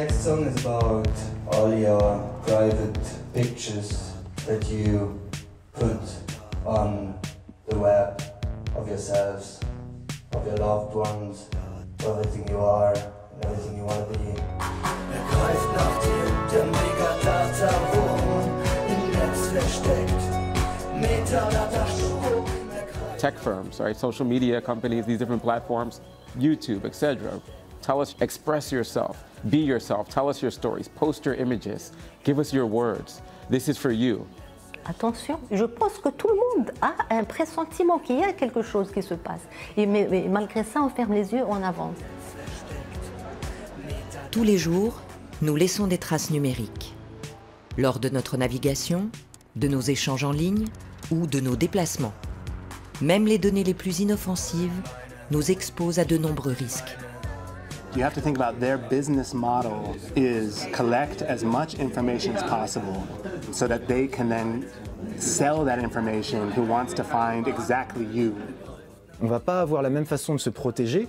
This next song is about all your private pictures that you put on the web of yourselves, of your loved ones, everything you are and everything you want to be. Er greift nach dir, der Megadata-Wurm im Netz versteckt. Metadata-Strom. Tech firms, right? Social media companies, these different platforms, YouTube, etc. Tell us, express yourself, be yourself, tell us your stories, post your images, give us your words. This is for you. Attention, je pense que tout le monde a un pressentiment qu'il y a quelque chose qui se passe. Et mais, mais malgré ça, on ferme les yeux, on avance. Tous les jours, nous laissons des traces numériques. Lors de notre navigation, de nos échanges en ligne ou de nos déplacements. Même les données les plus inoffensives nous exposent à de nombreux risques. You have to think about their business model is collect as much information as possible so that they can then sell that information who wants to find exactly you. On va pas avoir la même façon de se protéger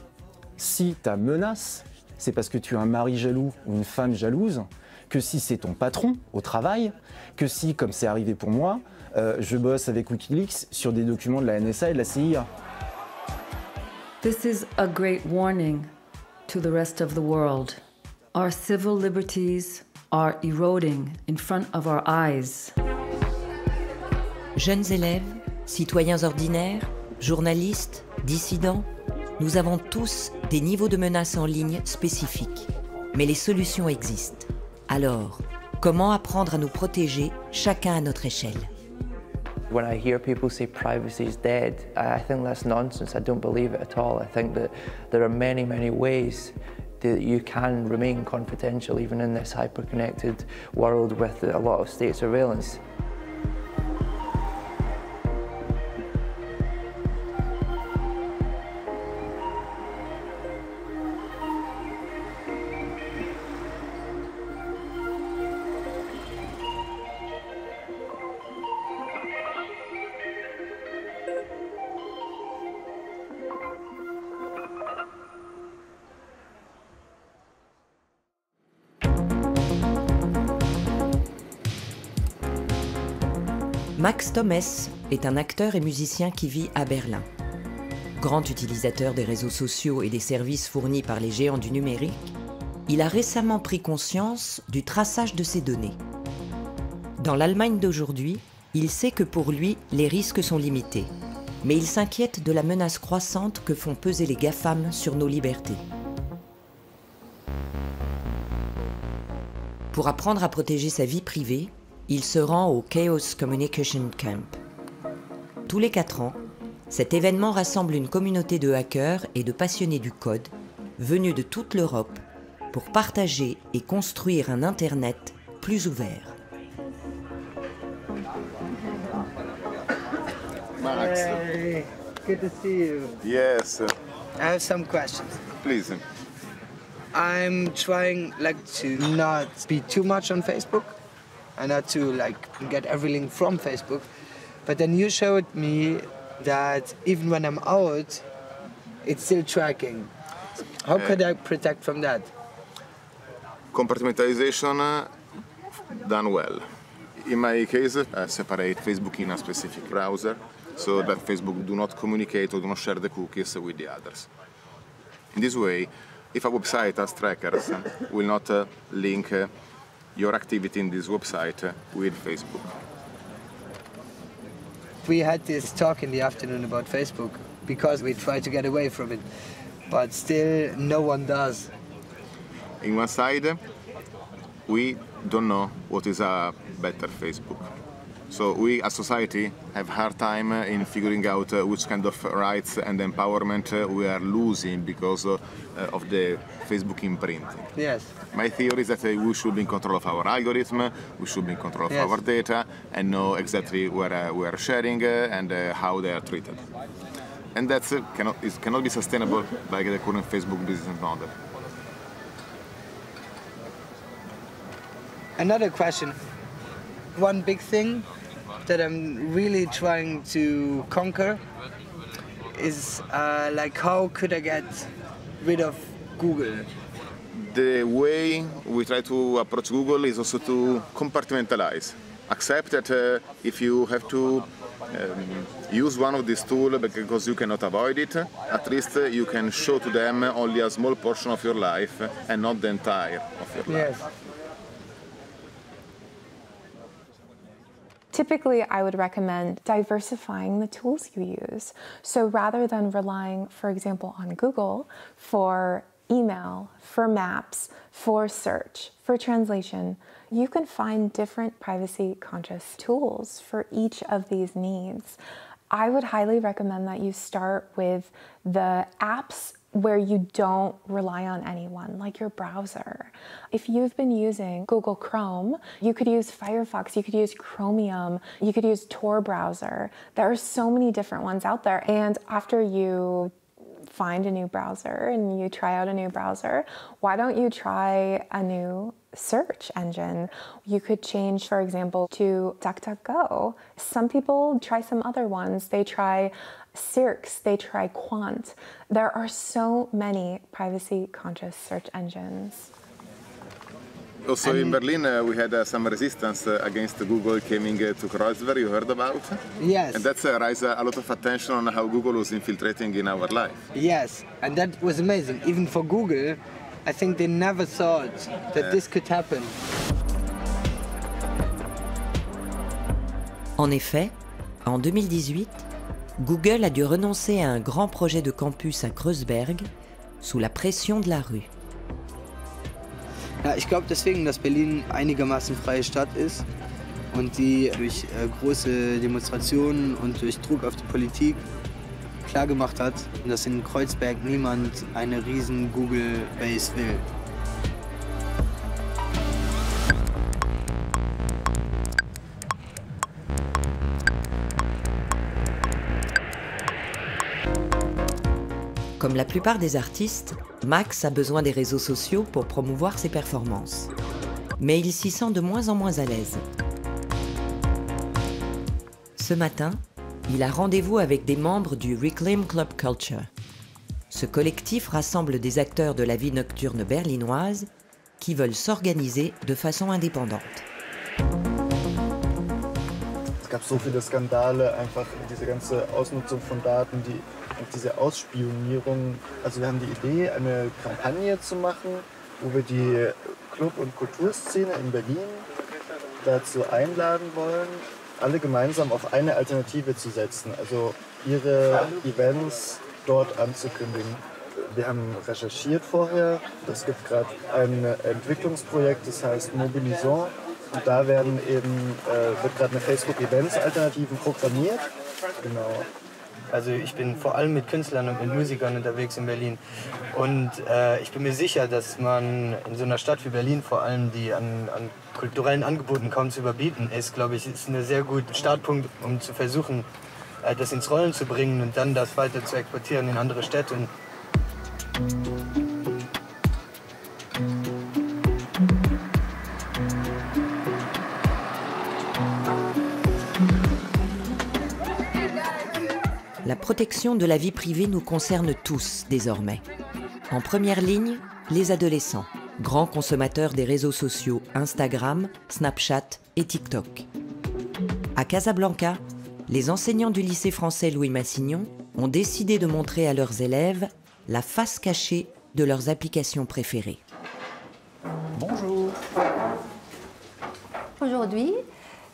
si ta menace, c'est parce que tu es un mari jaloux ou une femme jalouse, que si c'est ton patron au travail, que si, comme c'est arrivé pour moi, euh, je bosse avec Wikileaks sur des documents de la NSA et de la CIA. This is a great warning to the rest of the world. Our civil liberties are eroding in front of our eyes. Jeunes élèves, citoyens ordinaires, journalistes, dissidents, nous avons tous des niveaux de menaces en ligne spécifiques. Mais les solutions existent. Alors, comment apprendre à nous protéger chacun à notre échelle? When I hear people say privacy is dead, I think that's nonsense. I don't believe it at all. I think that there are many, many ways that you can remain confidential even in this hyper-connected world with a lot of state surveillance. Max Thomas est un acteur et musicien qui vit à Berlin. Grand utilisateur des réseaux sociaux et des services fournis par les géants du numérique, il a récemment pris conscience du traçage de ses données. Dans l'Allemagne d'aujourd'hui, il sait que pour lui, les risques sont limités, mais il s'inquiète de la menace croissante que font peser les GAFAM sur nos libertés. Pour apprendre à protéger sa vie privée, il se rend au Chaos Communication Camp. Tous les quatre ans, cet événement rassemble une communauté de hackers et de passionnés du code venus de toute l'Europe pour partager et construire un Internet plus ouvert. Max. Hey, good to see you. Yes. I have some questions. Please. I'm trying like to not be too much on Facebook and not to like get everything from Facebook. But then you showed me that even when I'm out, it's still tracking. How Yeah. could I protect from that? Compartmentalization uh, done well. In my case, I separate Facebook in a specific browser so that Facebook do not communicate or do not share the cookies with the others. In this way, if a website has trackers, will not link uh, your activity in this website with Facebook. We had this talk in the afternoon about Facebook because we try to get away from it, but still no one does. In one side, we don't know what is a better Facebook. So we as society have hard time in figuring out uh, which kind of rights and empowerment uh, we are losing because uh, of the Facebook imprinting. Yes. My theory is that uh, we should be in control of our algorithm, we should be in control of Yes. our data and know exactly where uh, we are sharing uh, and uh, how they are treated. And that uh, cannot, is, cannot be sustainable by the current Facebook business model. Another question. One big thing that I'm really trying to conquer is uh, like how could I get rid of Google? The way we try to approach Google is also to compartmentalize. Accept that uh, if you have to um, use one of these tools because you cannot avoid it, at least uh, you can show to them only a small portion of your life and not the entire of your life. Yes. Typically, I would recommend diversifying the tools you use. So rather than relying, for example, on Google for email, for maps, for search, for translation, you can find different privacy conscious tools for each of these needs. I would highly recommend that you start with the apps where you don't rely on anyone, like your browser. If you've been using Google Chrome, you could use Firefox, you could use Chromium, you could use Tor browser. There are so many different ones out there. And after you find a new browser and you try out a new browser, why don't you try a new search engine? You could change, for example, to DuckDuckGo. Some people try some other ones. They try Cirx, they try Quant. There are so many privacy conscious search engines. Also in Berlin, uh, we had uh, some resistance uh, against Google coming uh, to Kreuzberg. You heard about? Yes. And that's uh, raised a lot of attention on how Google was infiltrating in our life. Yes, and that was amazing. Even for Google, I think they never thought that this could happen. En effet, en 2018, Google a dû renoncer à un grand projet de campus à Kreuzberg sous la pression de la rue. Ja, ich glaube deswegen, dass Berlin einigermaßen freie Stadt ist und die durch äh, große Demonstrationen und durch Druck auf die Politik klargemacht hat, dass in Kreuzberg niemand eine riesen Google-Base will. Comme la plupart des artistes, Max a besoin des réseaux sociaux pour promouvoir ses performances. Mais il s'y sent de moins en moins à l'aise. Ce matin, il a rendez-vous avec des membres du Reclaim Club Culture. Ce collectif rassemble des acteurs de la vie nocturne berlinoise qui veulent s'organiser de façon indépendante. Diese Ausspionierung. Also wir haben die Idee, eine Kampagne zu machen, wo wir die Club- und Kulturszene in Berlin dazu einladen wollen, alle gemeinsam auf eine Alternative zu setzen, also ihre Events dort anzukündigen. Wir haben recherchiert vorher. Es gibt gerade ein Entwicklungsprojekt, das heißt Mobilisant. Und da werden eben, äh, wird gerade eine Facebook-Events-Alternativen programmiert. Genau. Also ich bin vor allem mit Künstlern und mit Musikern unterwegs in Berlin. Und äh, ich bin mir sicher, dass man in so einer Stadt wie Berlin vor allem, die an, an kulturellen Angeboten kaum zu überbieten ist, glaube ich, ist ein sehr guter Startpunkt, um zu versuchen, äh, das ins Rollen zu bringen und dann das weiter zu exportieren in andere Städte. La protection de la vie privée nous concerne tous désormais. En première ligne, les adolescents, grands consommateurs des réseaux sociaux Instagram, Snapchat et TikTok. À Casablanca, les enseignants du lycée français Louis Massignon ont décidé de montrer à leurs élèves la face cachée de leurs applications préférées. Bonjour. Aujourd'hui,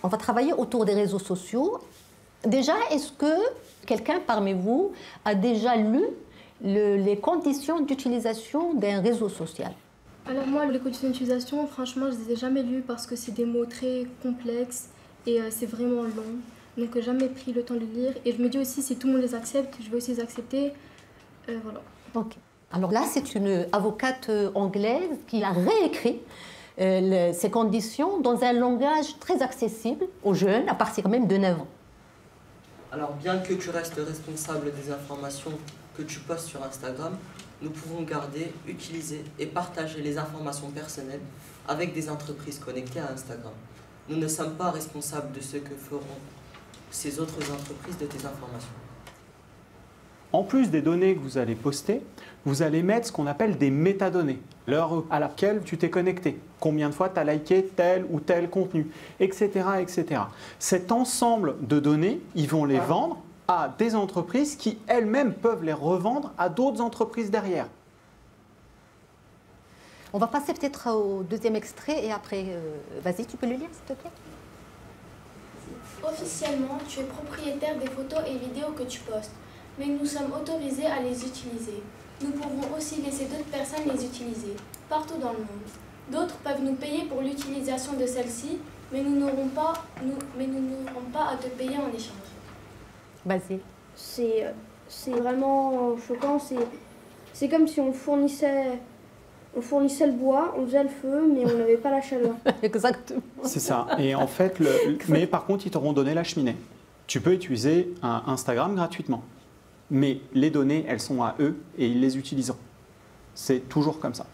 on va travailler autour des réseaux sociaux. Déjà, est-ce que quelqu'un parmi vous a déjà lu le- les conditions d'utilisation d'un réseau social? Alors moi, les conditions d'utilisation, franchement, je les ai jamais lues parce que c'est des mots très complexes et euh, c'est vraiment long. Donc jamais pris le temps de lire. Et je me dis aussi, si tout le monde les accepte, je vais aussi les accepter. Euh, voilà. Ok. Alors là, c'est une avocate euh, anglaise qui a réécrit euh, le- ces conditions dans un langage très accessible aux jeunes à partir même de 9 ans. Alors bien que tu restes responsable des informations que tu postes sur Instagram, nous pouvons garder, utiliser et partager les informations personnelles avec des entreprises connectées à Instagram. Nous ne sommes pas responsables de ce que feront ces autres entreprises de tes informations. En plus des données que vous allez poster, vous allez mettre ce qu'on appelle des métadonnées. L'heure à laquelle tu t'es connecté, combien de fois tu as liké tel ou tel contenu, etc., etc. Cet ensemble de données, ils vont les vendre à des entreprises qui elles-mêmes peuvent les revendre à d'autres entreprises derrière. On va passer peut-être au deuxième extrait et après, euh, vas-y, tu peux le lire s'il te plaît? Officiellement, tu es propriétaire des photos et vidéos que tu postes, mais nous sommes autorisés à les utiliser. Nous pouvons aussi laisser d'autres personnes les utiliser, partout dans le monde. D'autres peuvent nous payer pour l'utilisation de celles-ci, mais nous n'aurons pas, nous, mais nous n'aurons pas à te payer en échange. Vas-y. C'est, c'est vraiment choquant. C'est, c'est comme si on fournissait, on fournissait le bois, on faisait le feu, mais on n'avait pas la chaleur. Exactement. C'est ça. Et en fait, le, mais par contre, ils t'auront donné la cheminée. Tu peux utiliser un Instagram gratuitement. Mais les données, elles sont à eux et ils les utiliseront. C'est toujours comme ça.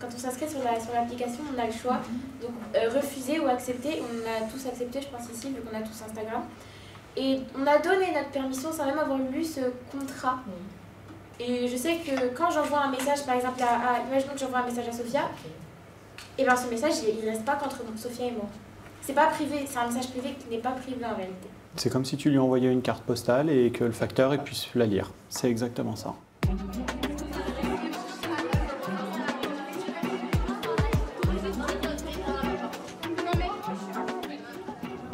Quand on s'inscrit sur, la, sur l'application, on a le choix. Donc euh, refuser ou accepter. On a tous accepté, je pense ici, vu qu'on a tous Instagram. Et on a donné notre permission sans même avoir lu ce contrat. Et je sais que quand j'envoie un message, par exemple, à, à- imaginons que j'envoie un message à Sophia, et bien ce message, il ne reste pas qu'entre Sophia et moi. C'est pas privé, c'est un message privé qui n'est pas privé en réalité. C'est comme si tu lui envoyais une carte postale et que le facteur il puisse la lire. C'est exactement ça.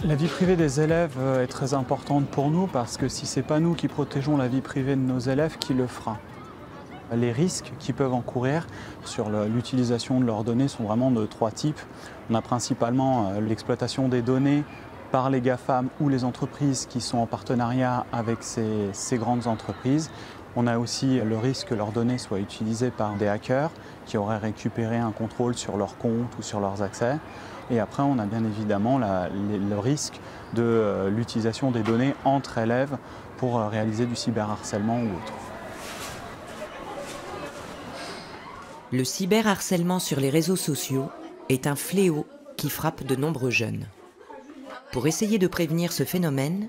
La vie privée des élèves euh, est très importante pour nous parce que si c'est pas nous qui protégeons la vie privée de nos élèves, qui le fera? Les risques qu'ils peuvent encourir sur l'utilisation de leurs données sont vraiment de trois types. On a principalement euh, l'exploitation des données par les GAFAM ou les entreprises qui sont en partenariat avec ces grandes entreprises. On a aussi le risque que leurs données soient utilisées par des hackers qui auraient récupéré un contrôle sur leurs comptes ou sur leurs accès. Et après, on a bien évidemment le risque de euh, l'utilisation des données entre élèves pour euh, réaliser du cyberharcèlement ou autre. Le cyberharcèlement sur les réseaux sociaux est un fléau qui frappe de nombreux jeunes. Pour essayer de prévenir ce phénomène,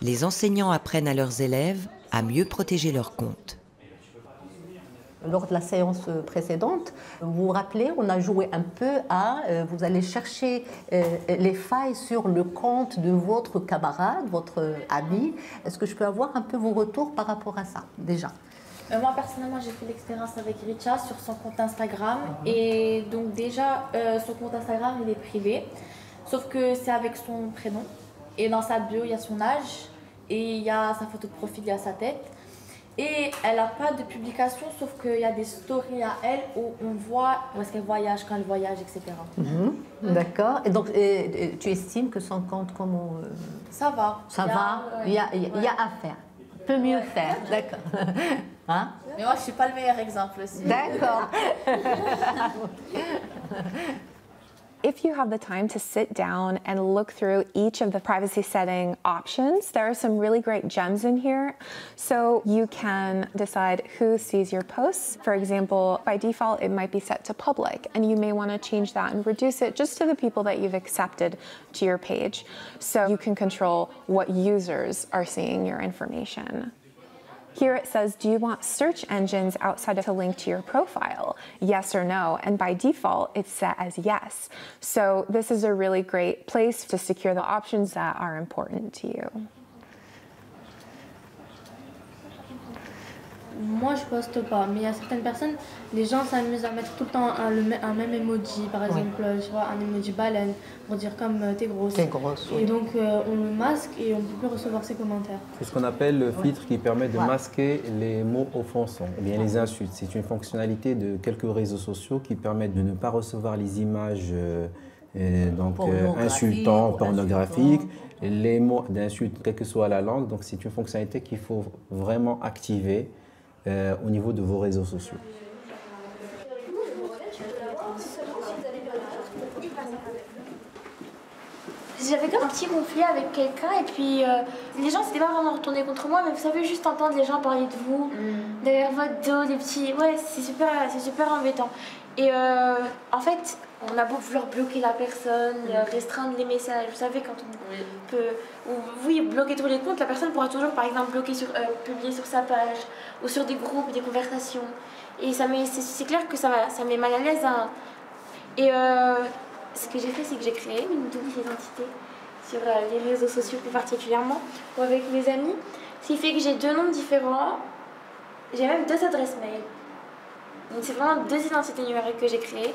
les enseignants apprennent à leurs élèves à mieux protéger leurs comptes. Lors de la séance précédente, vous vous rappelez, on a joué un peu à, euh, vous allez chercher euh, les failles sur le compte de votre camarade, votre ami. Est-ce que je peux avoir un peu vos retours par rapport à ça, déjà? Euh, moi personnellement j'ai fait l'expérience avec Richa sur son compte Instagram. Et donc déjà son compte Instagram il est privé. Sauf que c'est avec son prénom. Et dans sa bio il y a son âge. Et il y a sa photo de profil, il y a sa tête et elle n'a pas de publication sauf qu'il y a des stories à elle où on voit où est-ce qu'elle voyage, quand elle voyage, etc. Mhm. D'accord. Et donc, tu estimes que son compte, comment euh, Ça va. Ça Il va Il y a, il y a- il y a à faire. Peut mieux faire, d'accord. Hein Mais moi je suis pas le meilleur exemple aussi. D'accord. If you have the time to sit down and look through each of the privacy setting options, there are some really great gems in here. So you can decide who sees your posts. For example, by default, it might be set to public, and you may want to change that and reduce it just to the people that you've accepted to your page. So you can control what users are seeing your information. Here it says, do you want search engines outside of to link to your profile? Yes or no? And by default, it's set as yes. So this is a really great place to secure the options that are important to you. Moi, je poste pas, mais il y a certaines personnes, les gens s'amusent à mettre tout le temps un, le un même emoji, par exemple, je sais pas, un emoji baleine, pour dire comme euh, t'es grosse. T'es grosse, oui. Et donc, euh, on le masque et on peut plus recevoir ses commentaires. C'est ce qu'on appelle le filtre qui permet de Ouais. masquer les mots offensants, ou bien les insultes. C'est une fonctionnalité de quelques réseaux sociaux qui permettent de ne pas recevoir les images euh, euh, donc, euh, les mots d'insulte, quelle que soit la langue. Donc c'est une fonctionnalité qu'il faut vraiment activer euh, au niveau de vos réseaux sociaux. J'avais comme un petit conflit avec quelqu'un et puis euh, les gens s'étaient pas vraiment retournés contre moi, mais vous savez juste entendre les gens parler de vous derrière votre dos, des petits. Ouais, c'est super, c'est super embêtant. Et euh, en fait, on a beau vouloir bloquer la personne, euh, restreindre les messages. Vous savez, quand on peut. Ou, oui, bloquer tous les comptes, la personne pourra toujours, par exemple, bloquer sur, euh, publier sur sa page ou sur des groupes, des conversations. Et ça c'est, clair que ça, ça met mal à l'aise. hein. Et euh, ce que j'ai fait, c'est que j'ai créé une double identité sur euh, les réseaux sociaux plus particulièrement, ou avec mes amis. Ce qui fait que j'ai deux noms différents. J'ai même deux adresses mail. Donc c'est vraiment deux identités numériques que j'ai créées.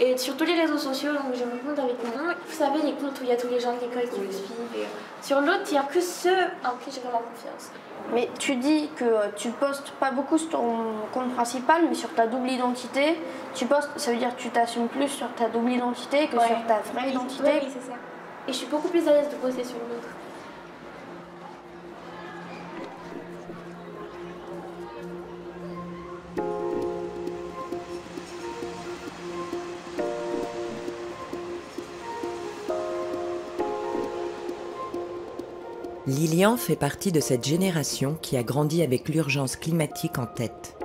Et sur tous les réseaux sociaux, donc j'ai mon compte avec mon nom. Vous savez, les comptes où il y a tous les gens de l'école qui me suivent. Euh, sur l'autre, il n'y a que ceux en qui j'ai vraiment confiance. Mais tu dis que tu postes pas beaucoup sur ton compte principal, mais sur ta double identité, tu postes, ça veut dire que tu t'assumes plus sur ta double identité que Ouais. sur ta vraie Oui, identité. oui, c'est ça. Et je suis beaucoup plus à l'aise de poster sur l'autre. Lilian fait partie de cette génération qui a grandi avec l'urgence climatique en tête.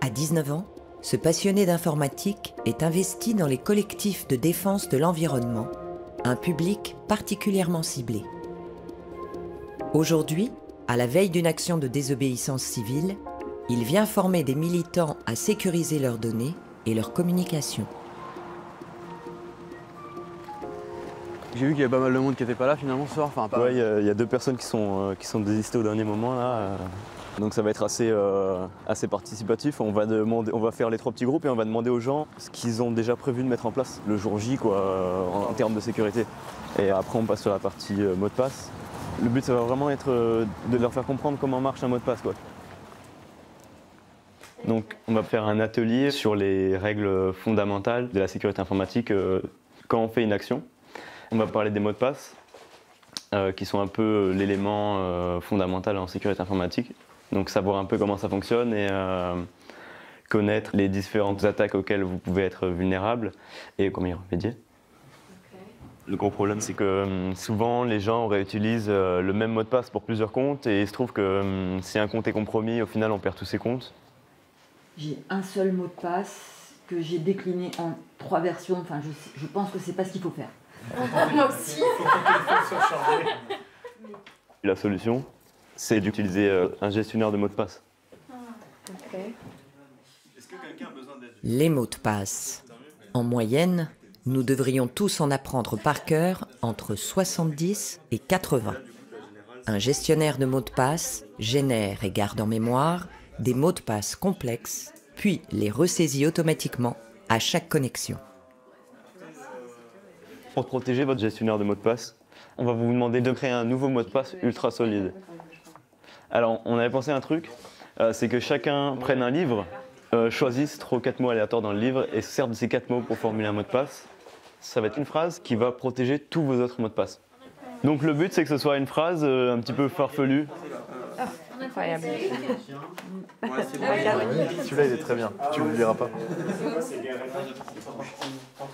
À 19 ans, ce passionné d'informatique est investi dans les collectifs de défense de l'environnement, un public particulièrement ciblé. Aujourd'hui, à la veille d'une action de désobéissance civile, il vient former des militants à sécuriser leurs données et leurs communications. J'ai vu qu'il y avait pas mal de monde qui n'était pas là finalement ce soir. Enfin, pas... Ouais, il y, a- il y a deux personnes qui sont, euh, qui sont désistées au dernier moment là. euh. Donc ça va être assez, euh, assez participatif. On va, demander, on va faire les trois petits groupes et on va demander aux gens ce qu'ils ont déjà prévu de mettre en place le jour J quoi, euh, en, en termes de sécurité. Et après on passe sur la partie euh, mot de passe. Le but ça va vraiment être de leur faire comprendre comment marche un mot de passe. Quoi. Donc on va faire un atelier sur les règles fondamentales de la sécurité informatique quand on fait une action. On va parler des mots de passe, euh, qui sont un peu l'élément euh, fondamental en sécurité informatique. Donc savoir un peu comment ça fonctionne et euh, connaître les différentes attaques auxquelles vous pouvez être vulnérable et comment y remédier. Le gros problème, c'est que souvent les gens réutilisent euh, le même mot de passe pour plusieurs comptes et il se trouve que si un compte est compromis, au final on perd tous ses comptes. J'ai un seul mot de passe que j'ai décliné en trois versions. Enfin, je, je pense que c'est pas ce qu'il faut faire. Moi aussi. La solution, c'est d'utiliser euh, un gestionnaire de mots de passe. Les mots de passe. En moyenne, nous devrions tous en apprendre par cœur entre 70 et 80. Un gestionnaire de mots de passe génère et garde en mémoire des mots de passe complexes, puis les ressaisit automatiquement à chaque connexion. Pour protéger votre gestionnaire de mots de passe, on va vous demander de créer un nouveau mot de passe ultra solide. Alors, on avait pensé un truc, euh, c'est que chacun prenne un livre, euh, choisisse trois ou quatre mots aléatoires dans le livre et se serve de ces quatre mots pour formuler un mot de passe. Ça va être une phrase qui va protéger tous vos autres mots de passe. Donc le but, c'est que ce soit une phrase euh, un petit peu farfelue. Incroyable. Celui-là il est très bien, tu l'oublieras pas.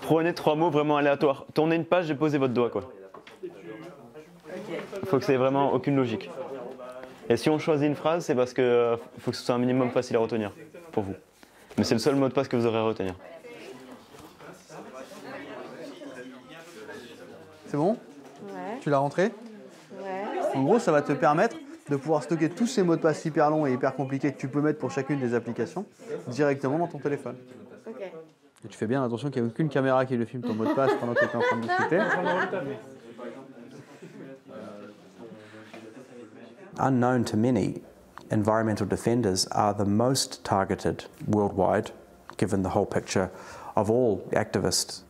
Prenez trois mots vraiment aléatoires. Tournez une page et posez votre doigt, quoi. Il faut que ça ait vraiment aucune logique. Et si on choisit une phrase, c'est parce que faut que ce soit un minimum facile à retenir pour vous. Mais c'est le seul mot de passe que vous aurez à retenir. C'est bon? Ouais. Tu l'as rentré? Ouais. En gros, ça va te permettre de pouvoir stocker tous ces mots de passe hyper longs et hyper compliqués que tu peux mettre pour chacune des applications directement dans ton téléphone. Ok. Et tu fais bien attention qu'il n'y a aucune caméra qui le filme ton mot de passe pendant que tu es en train de discuter. Unknown to many, environmental defenders are the most targeted worldwide, given the whole picture of all activists.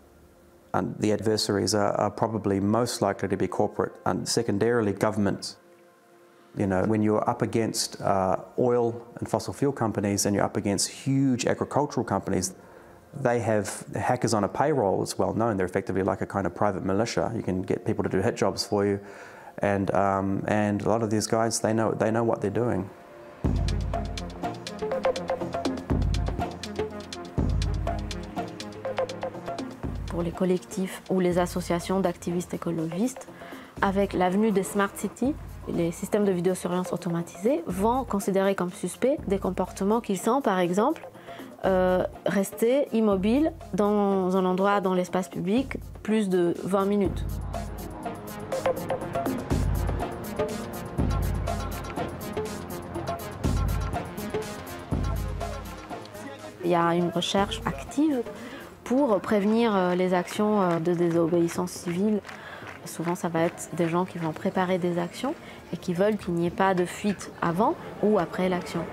And the adversaries are, are probably most likely to be corporate and secondarily governments. You know, when you're up against uh, oil and fossil fuel companies and you're up against huge agricultural companies, they have hackers on a payroll. It's well known. They're effectively like a kind of private militia. You can get people to do hit jobs for you, and um, and a lot of these guys they know they know what they're doing. Pour les collectifs ou les associations d'activistes écologistes. Avec l'avenue des Smart Cities, les systèmes de vidéosurveillance automatisés vont considérer comme suspects des comportements qui sont, par exemple, euh, rester immobile dans un endroit dans l'espace public plus de 20 minutes. Il y a une recherche active pour prévenir euh, les actions euh, de désobéissance civile. Souvent, ça va être des gens qui vont préparer des actions et qui veulent qu'il n'y ait pas de fuite avant ou après l'action.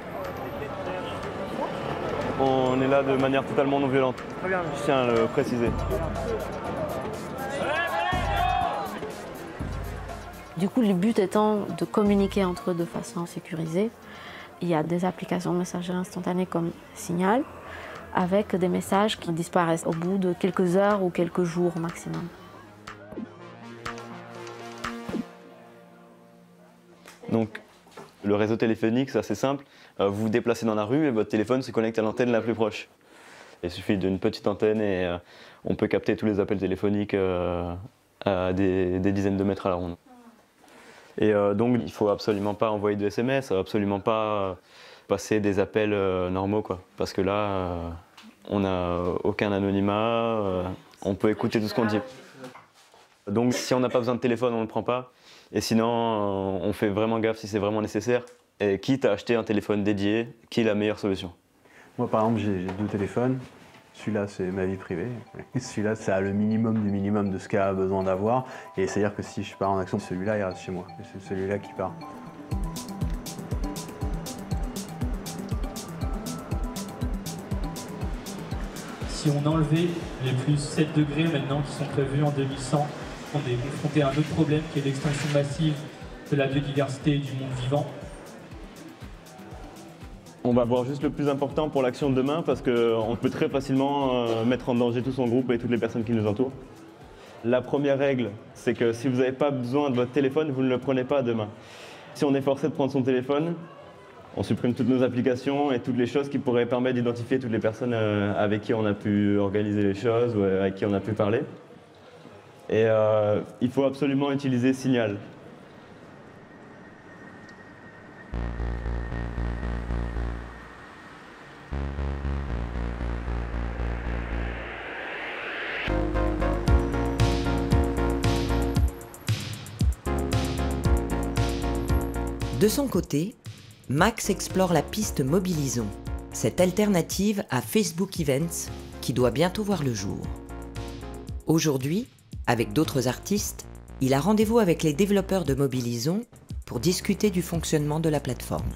On est là de manière totalement non violente. Je tiens à le préciser. Du coup, le but étant de communiquer entre eux de façon sécurisée. Il y a des applications de messagerie instantanée comme Signal, avec des messages qui disparaissent au bout de quelques heures ou quelques jours maximum. Donc, le réseau téléphonique, c'est assez simple. Euh, vous vous déplacez dans la rue et votre téléphone se connecte à l'antenne la plus proche. Il suffit d'une petite antenne et euh, on peut capter tous les appels téléphoniques euh, à des, dizaines de mètres à la ronde. Et donc, il ne faut absolument pas envoyer de SMS, absolument pas passer des appels normaux. Parce que là, on n'a aucun anonymat, on peut écouter tout ce qu'on dit. Donc, si on n'a pas besoin de téléphone, on ne le prend pas. Et sinon, on fait vraiment gaffe si c'est vraiment nécessaire. Et quitte à acheter un téléphone dédié, qui est la meilleure solution? Moi, par exemple, j'ai deux téléphones. Celui-là, c'est ma vie privée. Celui-là, c'est le minimum du minimum de ce qu'elle a besoin d'avoir. Et c'est-à-dire que si je pars en action, celui-là, il reste chez moi. C'est celui-là qui part. Si on enlevait les plus 7 degrés maintenant qui sont prévus en 2100, on est confronté à un autre problème qui est l'extinction massive de la biodiversité du monde vivant. On va voir juste le plus important pour l'action de demain parce qu'on peut très facilement euh, mettre en danger tout son groupe et toutes les personnes qui nous entourent. La première règle, c'est que si vous n'avez pas besoin de votre téléphone, vous ne le prenez pas demain. Si on est forcé de prendre son téléphone, on supprime toutes nos applications et toutes les choses qui pourraient permettre d'identifier toutes les personnes euh, avec qui on a pu organiser les choses ou avec qui on a pu parler. Et euh, il faut absolument utiliser Signal. De son côté, Max explore la piste Mobilisons, cette alternative à Facebook Events qui doit bientôt voir le jour. Aujourd'hui, avec d'autres artistes, il a rendez-vous avec les développeurs de Mobilisons pour discuter du fonctionnement de la plateforme.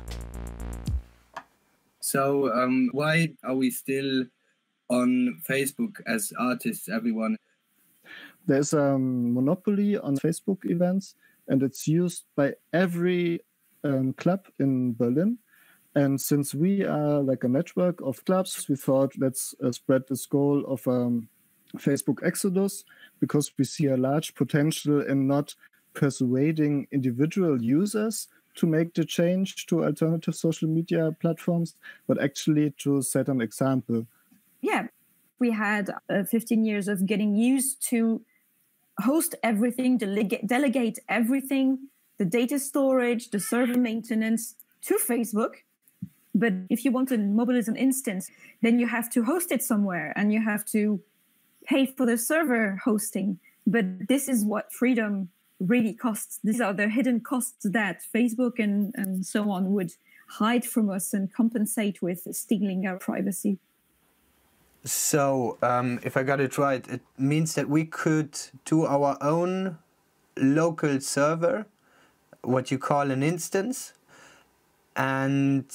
So, um, why are we still on Facebook as artists, everyone? There's a monopoly on Facebook events, and it's used by every um, club in Berlin. And since we are like a network of clubs, we thought let's uh, spread this goal of um, Facebook Exodus because we see a large potential in not persuading individual users to make the change to alternative social media platforms, but actually to set an example. Yeah, we had uh, 15 years of getting used to host everything, delegate, delegate everything, the data storage, the server maintenance to Facebook. But if you want to mobilize an instance, then you have to host it somewhere and you have to pay for the server hosting. But this is what freedom really costs. These are the hidden costs that Facebook and, and so on would hide from us and compensate with stealing our privacy. So, um, if I got it right, it means that we could do our own local server, what you call an instance, and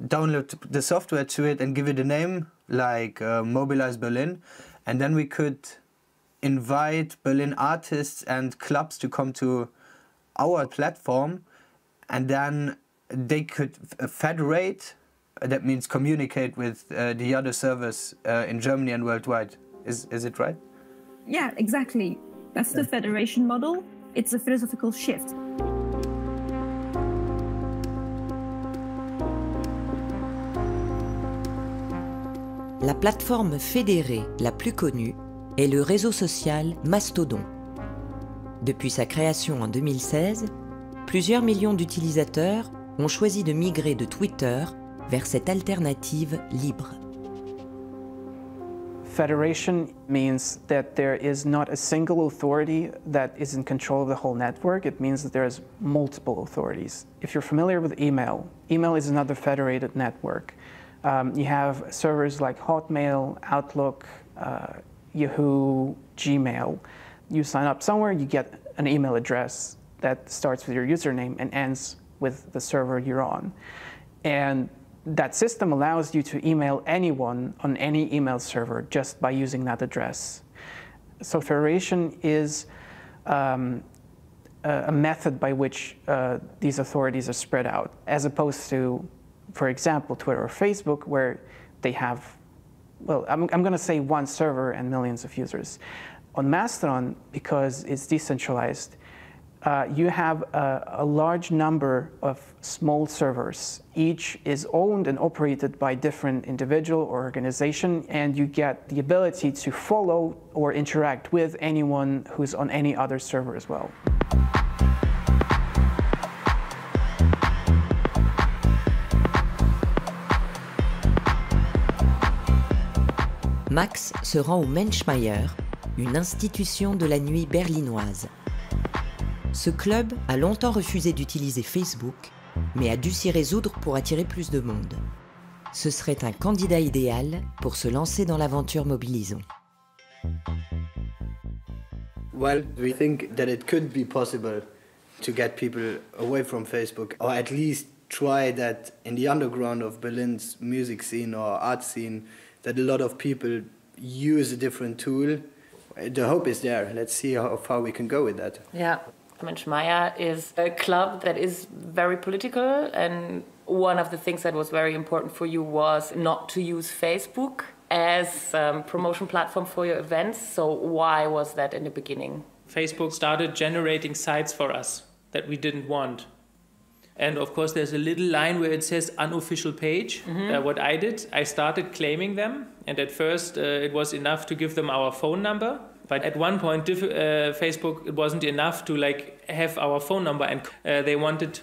download the software to it and give it a name like uh, Mobilize Berlin, and then we could invite Berlin artists and clubs to come to our platform, and then they could federate. That means communicate with uh, the other servers uh, in Germany and worldwide. Is is it right? Yeah, exactly. That's the federation model. It's a philosophical shift. La plateforme fédérée la plus connue est le réseau social Mastodon. Depuis sa création en 2016, plusieurs millions d'utilisateurs ont choisi de migrer de Twitter vers cette alternative libre. Federation means that there is not a single authority that is in control of the whole network. It means that there's multiple authorities. If you're familiar with email, email is another federated network. Um, you have servers like Hotmail, Outlook, uh, Yahoo, Gmail. You sign up somewhere, you get an email address that starts with your username and ends with the server you're on. And that system allows you to email anyone on any email server just by using that address. So federation is um, a method by which uh, these authorities are spread out, as opposed to, for example, Twitter or Facebook, where they have, well, I'm, I'm going to say one server and millions of users. On Mastodon, because it's decentralized, uh, you have a, a, large number of small servers. Each is owned and operated by different individual or organization, and you get the ability to follow or interact with anyone who's on any other server as well. Max se rend au Menschmeier, une institution de la nuit berlinoise. Ce club a longtemps refusé d'utiliser Facebook, mais a dû s'y résoudre pour attirer plus de monde. Ce serait un candidat idéal pour se lancer dans l'aventure Mobilisons. Well, we think that it could be possible to get people away from Facebook, or at least try that in the underground of Berlin's music scene or art scene, that a lot of people use a different tool. The hope is there. Let's see how far we can go with that. Yeah. Menschmeier is a club that is very political, and one of the things that was very important for you was not to use Facebook as a promotion platform for your events. So why was that in the beginning? Facebook started generating sites for us that we didn't want. And of course, there's a little line where it says unofficial page. Mm -hmm. uh, what I did, I started claiming them. And at first, uh, it was enough to give them our phone number. But at one point, uh, Facebook it wasn't enough to like have our phone number, and uh, they wanted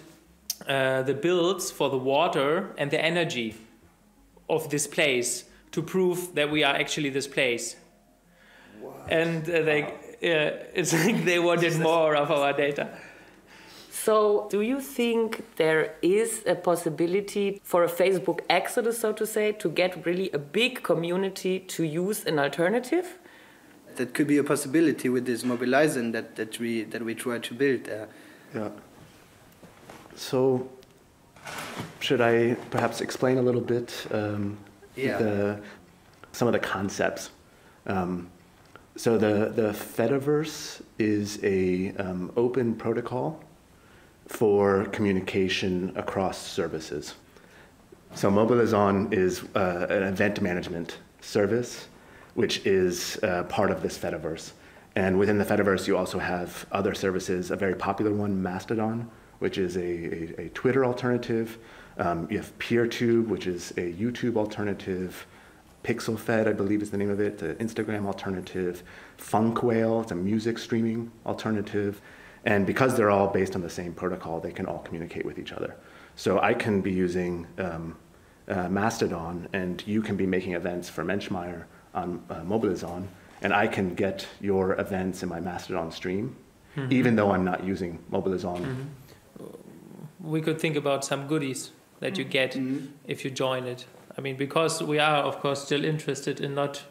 uh, the bills for the water and the energy of this place to prove that we are actually this place. What? And uh, they, it's like they wanted more of our data. So, do you think there is a possibility for a Facebook exodus, so to say, to get really a big community to use an alternative? that could be a possibility with this mobilizing that, that we that we try to build there. Yeah. So, should I perhaps explain a little bit um, yeah. the, some of the concepts? Um, so the the Fediverse is a um, open protocol for communication across services. So Mobilizon is uh, an event management service which is uh, part of this Fediverse. And within the Fediverse, you also have other services, a very popular one, Mastodon, which is a, a, a Twitter alternative. Um, you have PeerTube, which is a YouTube alternative. PixelFed, I believe is the name of it, the Instagram alternative. Funkwhale, it's a music streaming alternative. And because they're all based on the same protocol, they can all communicate with each other. So I can be using um, uh, Mastodon, and you can be making events for Menschmeyer on uh, Mobilizon, and I can get your events in my Mastodon stream, mm-hmm. even though I'm not using Mobilizon. Mm-hmm. We could think about some goodies that you get mm-hmm. if you join it. I mean, because we are, of course, still interested in not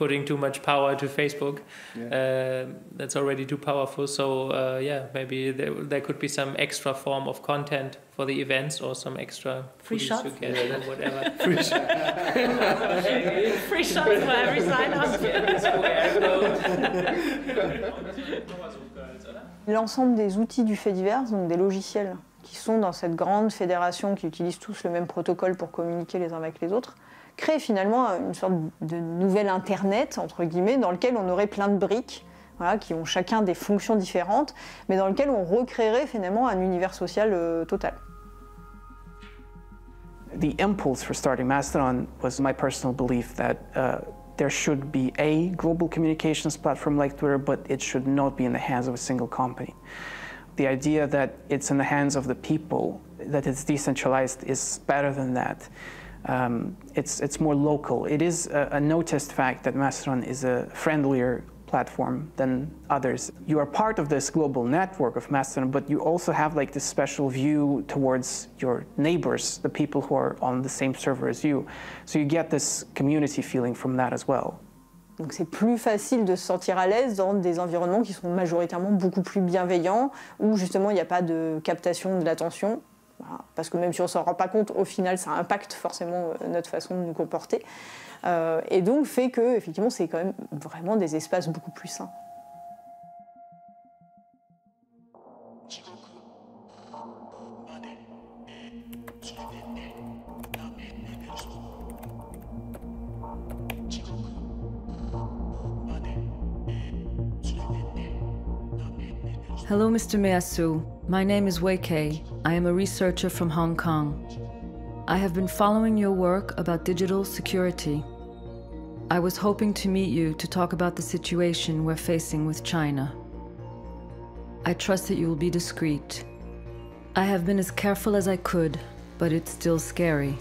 putting too much power to Facebook. Yeah. Uh, that's already too powerful. So uh, yeah, maybe there, there could be some extra form of content for the events or some extra free shots you get yeah. or whatever. free, free shots for every sign up. L'ensemble des outils du fait divers, donc des logiciels qui sont dans cette grande fédération qui utilisent tous le même protocole pour communiquer les uns avec les autres, créer finalement une sorte de nouvel Internet, entre guillemets, dans lequel on aurait plein de briques. Qui ont chacun des fonctions différentes, mais dans lequel on recréerait finalement un univers social euh, total. The impulse for starting Mastodon was my personal belief that uh, there should be a global communications platform like Twitter, but it should not be in the hands of a single company. The idea that it's in the hands of the people, that it's decentralized, is better than that. Um, it's, it's more local. It is a, a noticed fact that Mastodon is a friendlier platform than others. You are part of this global network of Mastodon, but you also have like this special view towards your neighbors, the people who are on the same server as you. So you get this community feeling from that as well. Donc c'est plus facile de se sentir à l'aise dans des environnements qui sont majoritairement beaucoup plus bienveillants, où justement il n'y a pas de captation de l'attention. Parce que même si on ne s'en rend pas compte, au final ça impacte forcément euh, notre façon de nous comporter. Euh, et donc fait que effectivement c'est quand même vraiment des espaces beaucoup plus sains. Hello, Mr. Measu. My name is Wei Kei. I am a researcher from Hong Kong. I have been following your work about digital security. I was hoping to meet you to talk about the situation we're facing with China. I trust that you will be discreet. I have been as careful as I could, but it's still scary.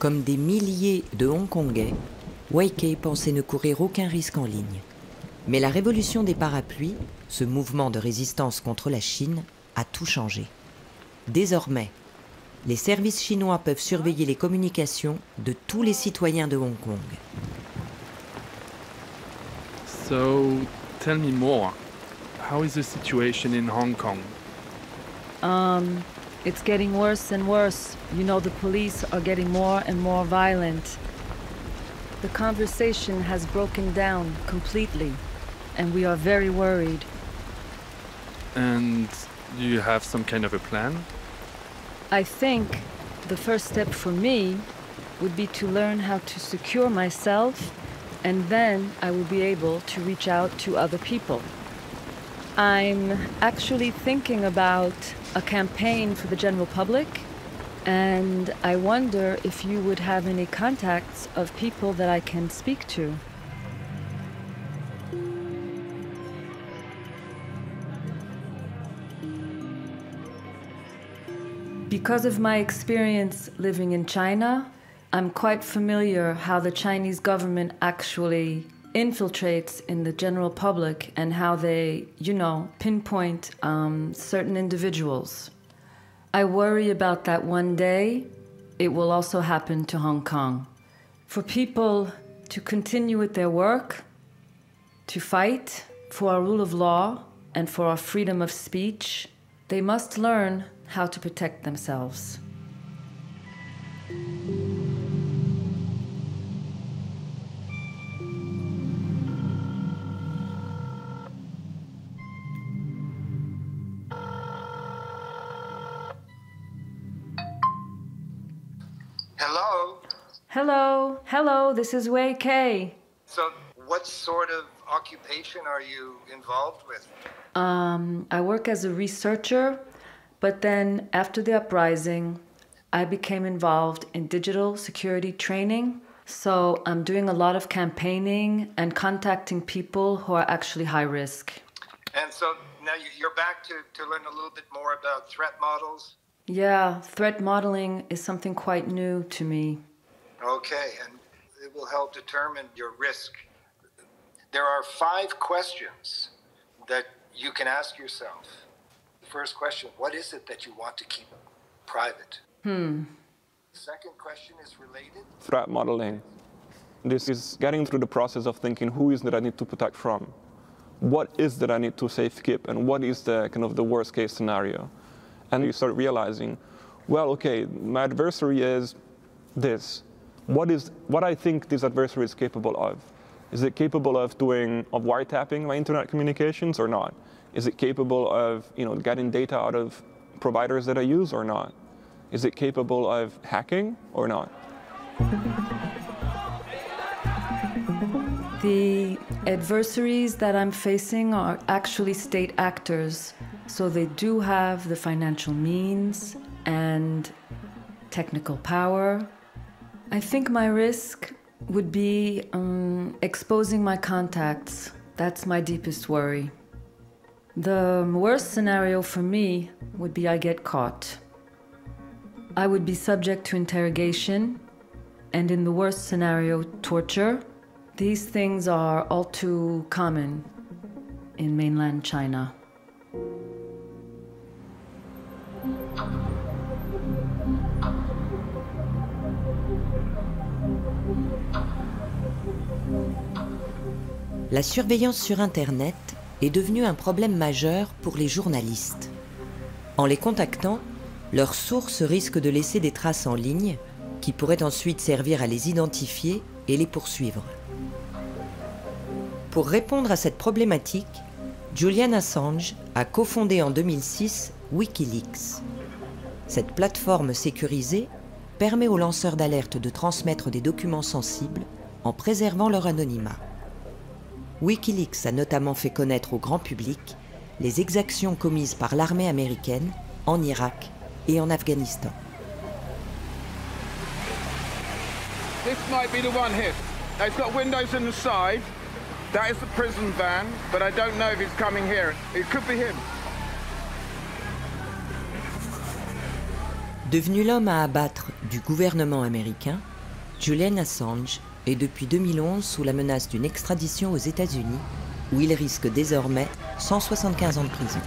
Comme des milliers de Hongkongais, Wei Kei pensait ne courir aucun risque en ligne. Mais la révolution des parapluies, ce mouvement de résistance contre la Chine, a tout changé. Désormais, les services chinois peuvent surveiller les communications de tous les citoyens de Hong Kong. So, tell me more. How is the situation in Hong Kong? Um, it's getting worse and worse. You know, the police are getting more and more violent. The conversation has broken down completely, and we are very worried. And do you have some kind of a plan? I think the first step for me would be to learn how to secure myself, and then I will be able to reach out to other people. I'm actually thinking about a campaign for the general public, and I wonder if you would have any contacts of people that I can speak to. Because of my experience living in China, I'm quite familiar how the Chinese government actually infiltrates in the general public and how they, you know, pinpoint um, certain individuals. I worry about that one day it will also happen to Hong Kong. For people to continue with their work, to fight for our rule of law and for our freedom of speech, they must learn how to protect themselves. Hello, hello, this is Wei Kei. So, what sort of occupation are you involved with? Um, I work as a researcher, but then after the uprising, I became involved in digital security training. So I'm doing a lot of campaigning and contacting people who are actually high risk. And so now you- you're back to, to learn a little bit more about threat models. Yeah, threat modeling is something quite new to me. Okay, and it will help determine your risk. There are five questions that you can ask yourself. The First question What is it that you want to keep private? Hmm. Second question is related. threat modeling. This is getting through the process of thinking who is that I need to protect from? What is that I need to safe keep? And what is the kind of the worst case scenario? And you start realizing, well, okay, my adversary is this. What is what I think this adversary is capable of? Is it capable of doing of wiretapping my internet communications or not? Is it capable of you know getting data out of providers that I use or not? Is it capable of hacking or not? The adversaries that I'm facing are actually state actors. So they do have the financial means and technical power. I think my risk would be um, exposing my contacts. That's my deepest worry. The worst scenario for me would be I get caught. I would be subject to interrogation, and in the worst scenario, torture. These things are all too common in mainland China. La surveillance sur Internet est devenue un problème majeur pour les journalistes. En les contactant, leurs sources risquent de laisser des traces en ligne qui pourraient ensuite servir à les identifier et les poursuivre. Pour répondre à cette problématique, Julian Assange a cofondé en 2006 Wikileaks. Cette plateforme sécurisée permet aux lanceurs d'alerte de transmettre des documents sensibles en préservant leur anonymat. Wikileaks a notamment fait connaître au grand public les exactions commises par l'armée américaine en Irak et en Afghanistan. This might be the one here. It's got windows in the side. That is the prison van, but I don't know if he's coming here. It could be him. Devenu l'homme à abattre du gouvernement américain, Julian Assange est depuis 2011 sous la menace d'une extradition aux États-Unis, où il risque désormais 175 ans de prison.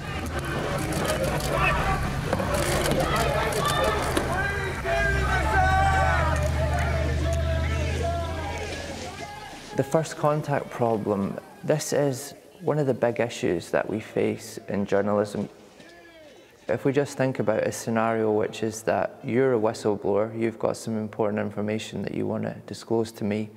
The first contact problem, this is one of the big issues that we face in journalism. If we just think about a scenario which is that you're a whistleblower, you've got some important information that you want to disclose to me,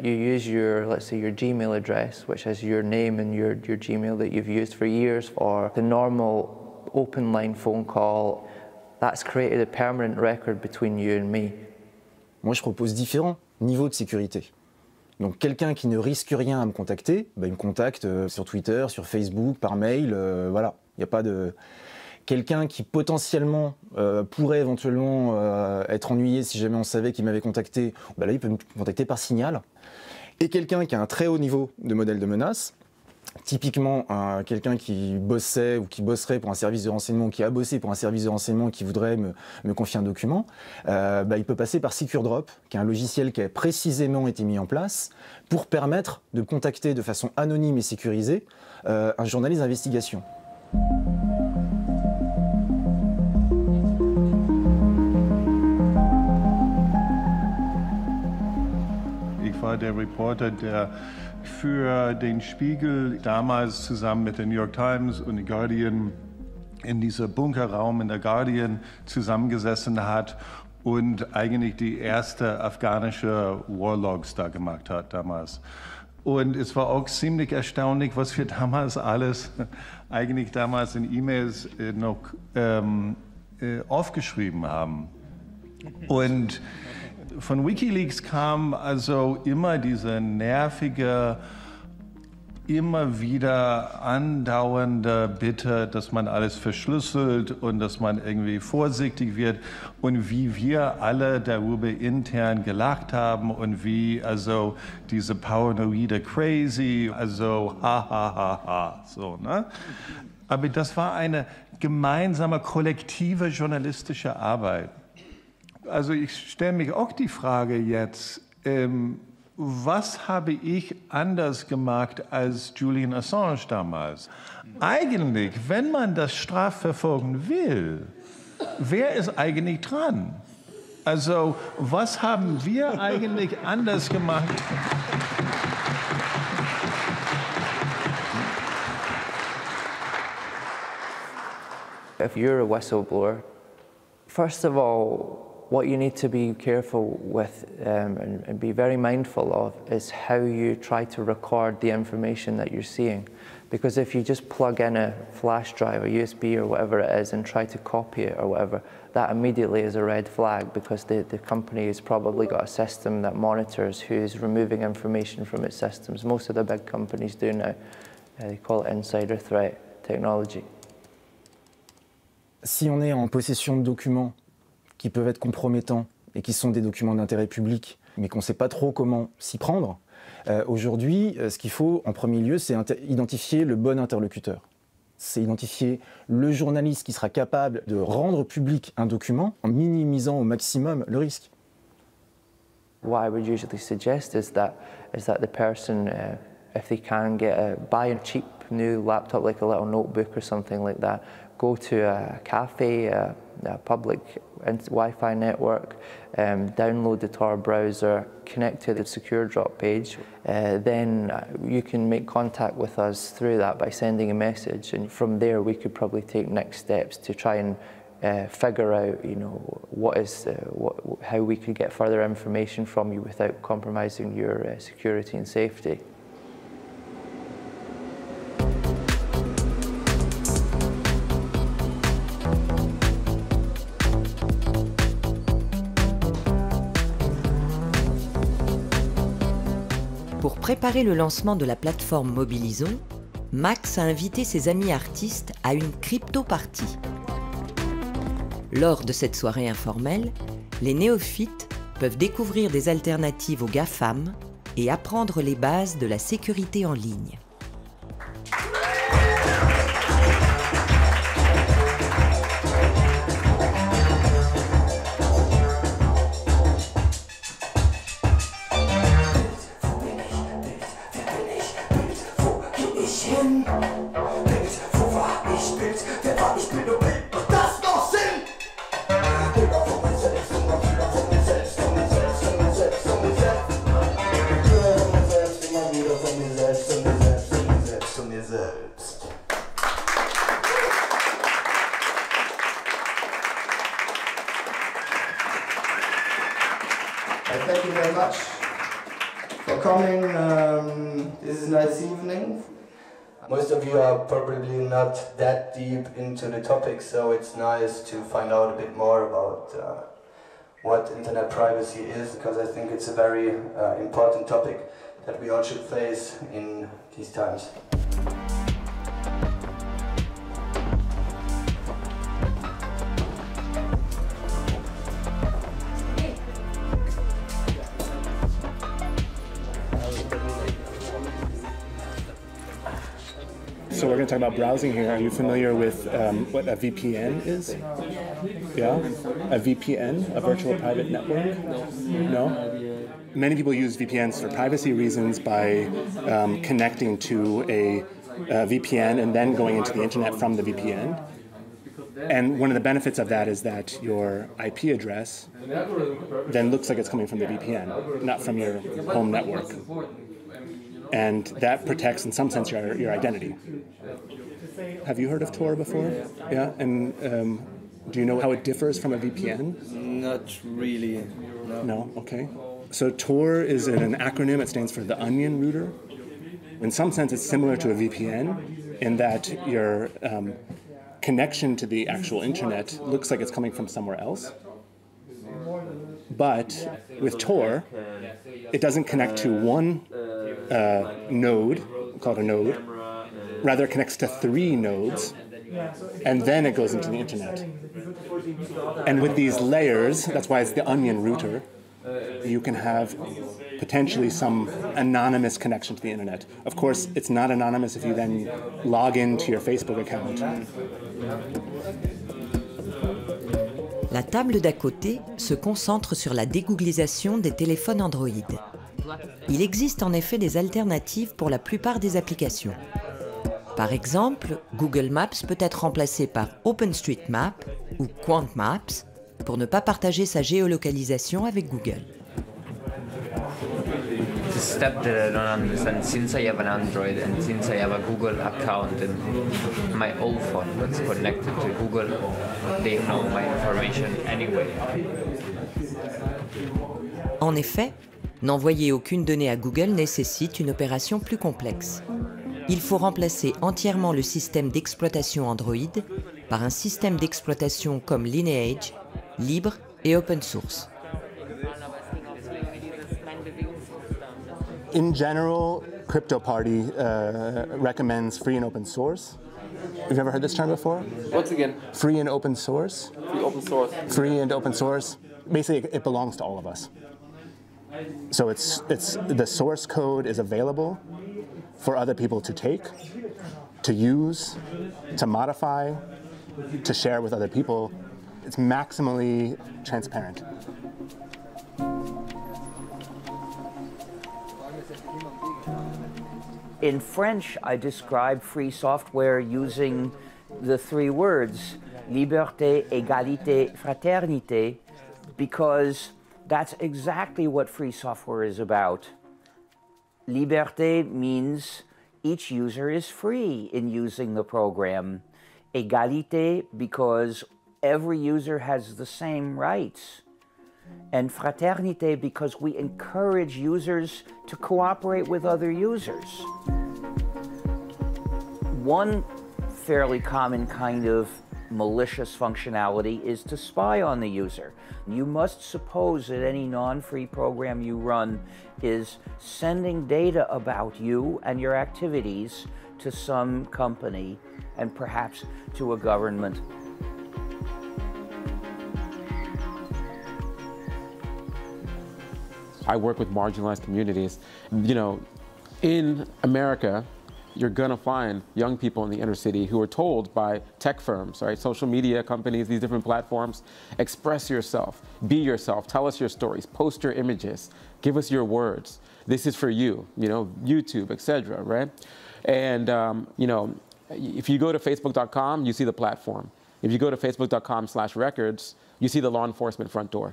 you use your, let's say, your Gmail address, which has your name and your, your Gmail that you've used for years, or the normal open line phone call, that's created a permanent record between you and me. Moi, je propose différents niveaux de sécurité. Donc quelqu'un qui ne risque rien à me contacter, bah, il me contacte euh, sur Twitter, sur Facebook, par mail, euh, voilà. Il n'y a pas de... Quelqu'un qui potentiellement euh, pourrait éventuellement euh, être ennuyé si jamais on savait qu'il m'avait contacté, bah là il peut me contacter par signal. Et quelqu'un qui a un très haut niveau de modèle de menace, typiquement euh, quelqu'un qui bossait ou qui bosserait pour un service de renseignement, qui a bossé pour un service de renseignement qui voudrait me, confier un document, bah, il peut passer par SecureDrop, qui est un logiciel qui a précisément été mis en place pour permettre de contacter de façon anonyme et sécurisée un journaliste d'investigation. War der Reporter, der für den Spiegel damals zusammen mit der New York Times und The Guardian in dieser Bunkerraum in der Guardian zusammengesessen hat und eigentlich die erste afghanische Warlogs da gemacht hat damals. Und es war auch ziemlich erstaunlich, was wir damals alles eigentlich damals in E-Mails äh, noch ähm, äh, aufgeschrieben haben. Und von Wikileaks kam also immer diese nervige, immer wieder andauernde Bitte, dass man alles verschlüsselt und dass man irgendwie vorsichtig wird und wie wir alle darüber intern gelacht haben und wie also diese paranoide Crazy, also ha ha ha ha, so, ne? Aber das war eine gemeinsame, kollektive journalistische Arbeit. Also ich stelle mich auch die Frage jetzt, ähm, was habe ich anders gemacht als Julian Assange damals? Eigentlich, wenn man das strafverfolgen will, wer ist eigentlich dran? Also was haben wir eigentlich anders gemacht? If you're a whistleblower, first of all, what you need to be careful with um, and, and, be very mindful of is how you try to record the information that you're seeing. Because if you just plug in a flash drive or USB or whatever it is and try to copy it or whatever, that immediately is a red flag because the, the company has probably got a system that monitors who's removing information from its systems. Most of the big companies do now. Uh, they call it insider threat technology. Si on est en possession de documents qui peuvent être compromettants et qui sont des documents d'intérêt public, mais qu'on ne sait pas trop comment s'y prendre, euh, aujourd'hui, euh, ce qu'il faut en premier lieu, c'est identifier le bon interlocuteur. C'est identifier le journaliste qui sera capable de rendre public un document en minimisant au maximum le risque. What I would usually suggest is that is that the person, uh, if they can get a, buy a cheap new laptop, like a little notebook or something like that, go to a cafe, a, a public Wi-Fi network, um, download the Tor browser, connect to the secure drop page. Uh, then uh, you can make contact with us through that by sending a message, and from there we could probably take next steps to try and uh, figure out, you know, what is, uh, what, how we could get further information from you without compromising your uh, security and safety. Préparer le lancement de la plateforme Mobilisons, Max a invité ses amis artistes à une crypto-partie. Lors de cette soirée informelle, les néophytes peuvent découvrir des alternatives aux GAFAM et apprendre les bases de la sécurité en ligne. Not that deep into the topic, so it's nice to find out a bit more about uh, what internet privacy is, because I think it's a very uh, important topic that we all should face in these times. Going to talk about browsing here. Are you familiar with um, what a VPN is? Yeah? A VPN, a virtual private network? No? Many people use VPNs for privacy reasons by um, connecting to a, a VPN and then going into the internet from the VPN. And one of the benefits of that is that your IP address then looks like it's coming from the VPN, not from your home network and that protects, in some sense, your, your identity. Have you heard of Tor before? Yeah, and um, do you know how it differs from a VPN? Not really. No. no? Okay. So Tor is an acronym. It stands for the Onion Router. In some sense, it's similar to a VPN in that your um, connection to the actual internet looks like it's coming from somewhere else. But with Tor, it doesn't connect to one uh, node, called a node, rather it connects to three nodes, and then it goes into the internet. And with these layers, that's why it's the onion router, you can have potentially some anonymous connection to the internet. Of course, it's not anonymous if you then log into your Facebook account. La table d'à côté se concentre sur la dégooglisation des téléphones Android. Il existe en effet des alternatives pour la plupart des applications. Par exemple, Google Maps peut être remplacé par OpenStreetMap ou QuantMaps pour ne pas partager sa géolocalisation avec Google. En effet, n'envoyer aucune donnée à Google nécessite une opération plus complexe. Il faut remplacer entièrement le système d'exploitation Android par un système d'exploitation comme Lineage, libre et open source. In general, Crypto Party uh, recommends free and open source. You've never heard this term before? Once again, Free and open source? free open source. Free and open source. Basically, it belongs to all of us. So it's it's the source code is available for other people to take, to use, to modify, to share with other people. It's maximally transparent. In French, I describe free software using the three words liberté, égalité, fraternité, because that's exactly what free software is about. Liberté means each user is free in using the program. Égalité because every user has the same rights. And fraternité because we encourage users to cooperate with other users. One fairly common kind of malicious functionality is to spy on the user. You must suppose that any non-free program you run is sending data about you and your activities to some company and perhaps to a government. I work with marginalized communities. You know, in America, you're gonna find young people in the inner city who are told by tech firms, right, social media companies, these different platforms, express yourself, be yourself, tell us your stories, post your images, give us your words. This is for you, you know, YouTube, etc., right? And um, you know, if you go to facebook.com, you see the platform. If you go to facebook.com slash records, you see the law enforcement front door.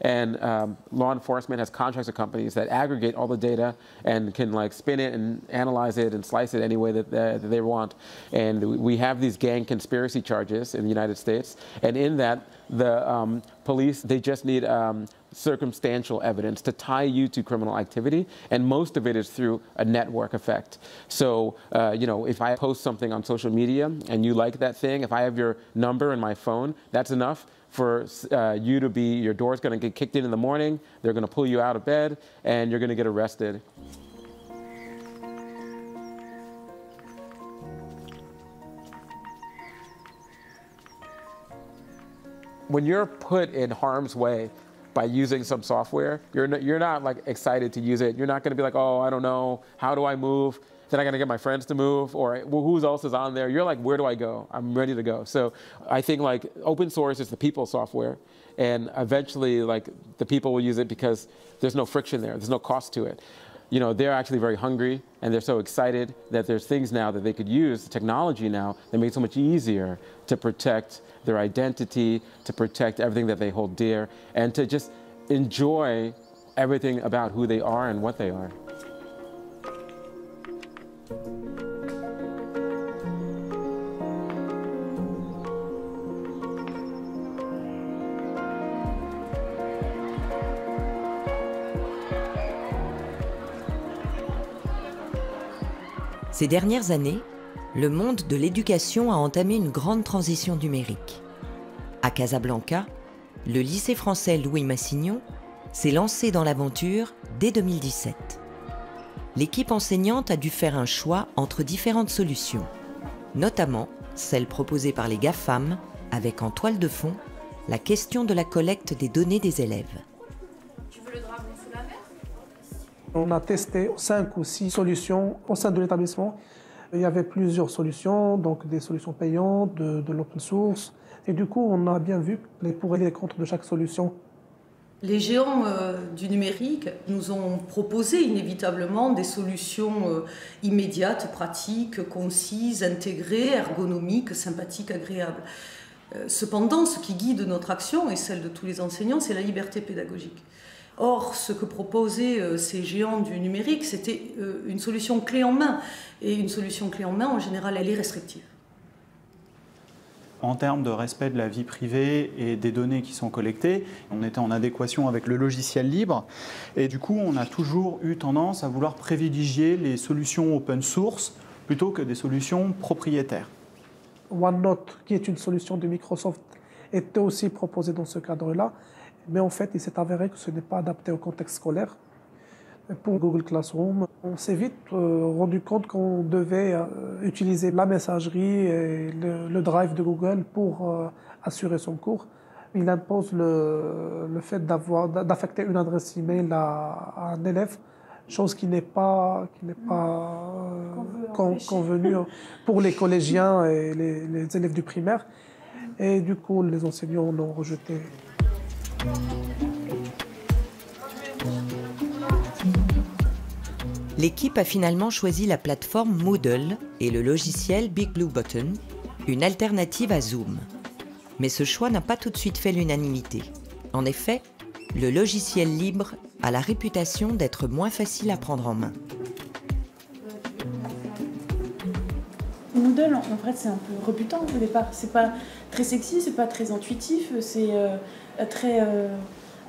And um, law enforcement has contracts with companies that aggregate all the data and can like spin it and analyze it and slice it any way that, uh, that they want. And we have these gang conspiracy charges in the United States. And in that, the um, police, they just need um, circumstantial evidence to tie you to criminal activity, and most of it is through a network effect. So, uh, you know, if I post something on social media and you like that thing, if I have your number in my phone, that's enough for uh, you to be, your door's gonna get kicked in in the morning, they're gonna pull you out of bed, and you're gonna get arrested. when you're put in harm's way by using some software, you're not, you're not like excited to use it. You're not going to be like, oh, I don't know, how do I move? Then I got to get my friends to move, or well, who else is on there? You're like, where do I go? I'm ready to go. So I think like open source is the people software, and eventually like the people will use it because there's no friction there. There's no cost to it you know, they're actually very hungry and they're so excited that there's things now that they could use, the technology now, that makes it so much easier to protect their identity, to protect everything that they hold dear, and to just enjoy everything about who they are and what they are. Ces dernières années, le monde de l'éducation a entamé une grande transition numérique. À Casablanca, le lycée français Louis Massignon s'est lancé dans l'aventure dès 2017. L'équipe enseignante a dû faire un choix entre différentes solutions, notamment celle proposée par les GAFAM avec en toile de fond la question de la collecte des données des élèves. On a testé cinq ou six solutions au sein de l'établissement. Il y avait plusieurs solutions, donc des solutions payantes, de, de l'open source. Et du coup, on a bien vu les pour et les contre de chaque solution. Les géants euh, du numérique nous ont proposé inévitablement des solutions euh, immédiates, pratiques, concises, intégrées, ergonomiques, sympathiques, agréables. Euh, cependant, ce qui guide notre action et celle de tous les enseignants, c'est la liberté pédagogique. Or, ce que proposaient ces géants du numérique, c'était une solution clé en main. Et une solution clé en main, en général, elle est restrictive. En termes de respect de la vie privée et des données qui sont collectées, on était en adéquation avec le logiciel libre. Et du coup, on a toujours eu tendance à vouloir privilégier les solutions open source plutôt que des solutions propriétaires. OneNote, qui est une solution de Microsoft, était aussi proposée dans ce cadre-là. Mais en fait, il s'est avéré que ce n'est pas adapté au contexte scolaire. Pour Google Classroom, on s'est vite euh, rendu compte qu'on devait euh, utiliser la messagerie et le, drive de Google pour euh, assurer son cours. Il impose le, le fait d'affecter une adresse email à, à, un élève, chose qui n'est pas, qui n'est pas convenue pour les collégiens et les, les élèves du primaire. Et du coup, les enseignants l'ont rejeté. L'équipe a finalement choisi la plateforme Moodle et le logiciel Big Blue Button, une alternative à Zoom. Mais ce choix n'a pas tout de suite fait l'unanimité. En effet, le logiciel libre a la réputation d'être moins facile à prendre en main. Moodle, en fait, c'est un peu rebutant au départ. C'est pas très sexy, c'est pas très intuitif, c'est euh, très euh,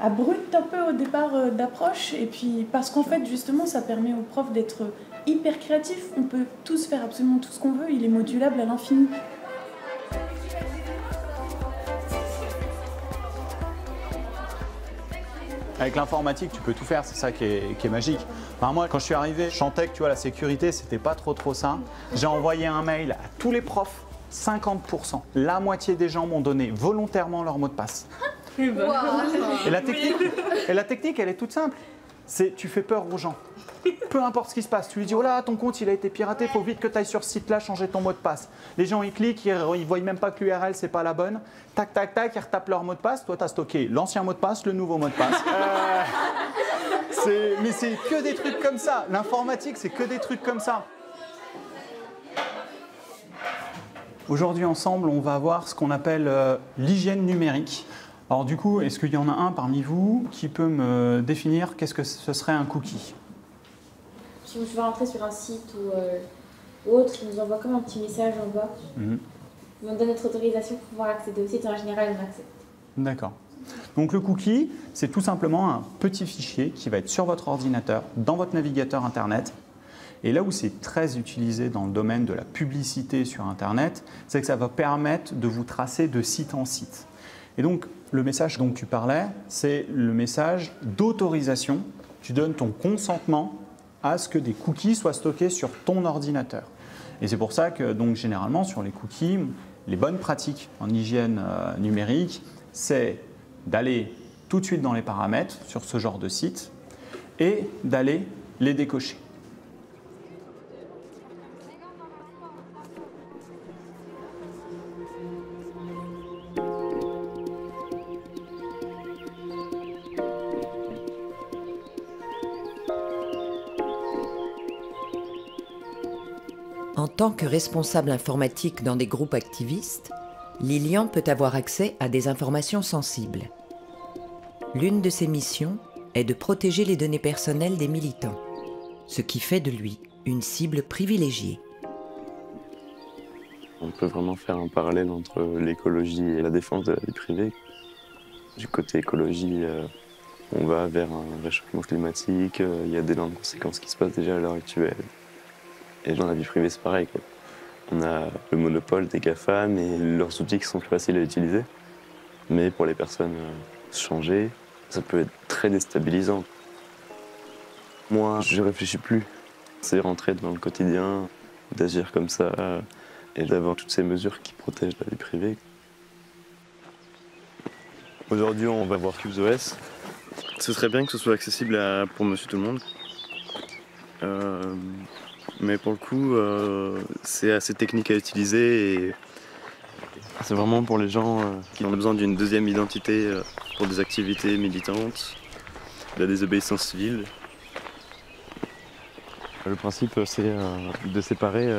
abrupt un peu au départ euh, d'approche. Et puis parce qu'en fait, justement, ça permet aux profs d'être hyper créatifs. On peut tous faire absolument tout ce qu'on veut. Il est modulable à l'infini. Avec l'informatique, tu peux tout faire, c'est ça qui est, magique. moi, quand je suis arrivé, je chantais que tu vois, la sécurité, c'était pas trop trop ça. J'ai envoyé un mail à tous les profs, 50%. La moitié des gens m'ont donné volontairement leur mot de passe. Et, la technique, et la technique, elle est toute simple. C'est tu fais peur aux gens. Peu importe ce qui se passe, tu lui dis oh là ton compte il a été piraté, faut vite que tu ailles sur ce site là changer ton mot de passe. Les gens ils cliquent, ils, ne voient même pas que l'URL c'est pas la bonne. Tac tac tac, ils retapent leur mot de passe. Toi tu as stocké l'ancien mot de passe, le nouveau mot de passe. Euh, mais c'est que des trucs comme ça. L'informatique c'est que des trucs comme ça. Aujourd'hui ensemble on va voir ce qu'on appelle euh, l'hygiène numérique. Alors du coup, est-ce qu'il y en a un parmi vous qui peut me définir qu'est-ce que ce serait un cookie? Si je veux rentrer sur un site ou, euh, autre, il nous envoie comme un petit message en bas. Mhm. On donne notre autorisation pour pouvoir accéder au site et en général on accepte. D'accord. Donc le cookie, c'est tout simplement un petit fichier qui va être sur votre ordinateur, dans votre navigateur Internet. Et là où c'est très utilisé dans le domaine de la publicité sur Internet, c'est que ça va permettre de vous tracer de site en site. Et donc, le message dont tu parlais, c'est le message d'autorisation. Tu donnes ton consentement à ce que des cookies soient stockés sur ton ordinateur. Et c'est pour ça que, donc, généralement, sur les cookies, les bonnes pratiques en hygiène euh, numérique, c'est d'aller tout de suite dans les paramètres sur ce genre de site et d'aller les décocher. Tant que responsable informatique dans des groupes activistes, Lilian peut avoir accès à des informations sensibles. L'une de ses missions est de protéger les données personnelles des militants, ce qui fait de lui une cible privilégiée. On peut vraiment faire un parallèle entre l'écologie et la défense de la vie privée. Du côté écologie, euh, on va vers un réchauffement climatique, euh, il y a d'énormes conséquences qui se passent déjà à l'heure actuelle. Et dans la vie privée, c'est pareil. On a le monopole des GAFAM et leurs outils qui sont plus faciles à utiliser. Mais pour les personnes euh, changées, ça peut être très déstabilisant. Moi, je réfléchis plus. C'est rentrer dans le quotidien, d'agir comme ça et d'avoir toutes ces mesures qui protègent la vie privée. Aujourd'hui, on va voir CubeOS. Ce serait bien que ce soit accessible pour monsieur tout le monde. Euh, mais pour le coup, euh, c'est assez technique à utiliser et c'est vraiment pour les gens euh, qui ont besoin d'une deuxième identité euh, pour des activités militantes, de la désobéissance civile. Le principe, c'est de séparer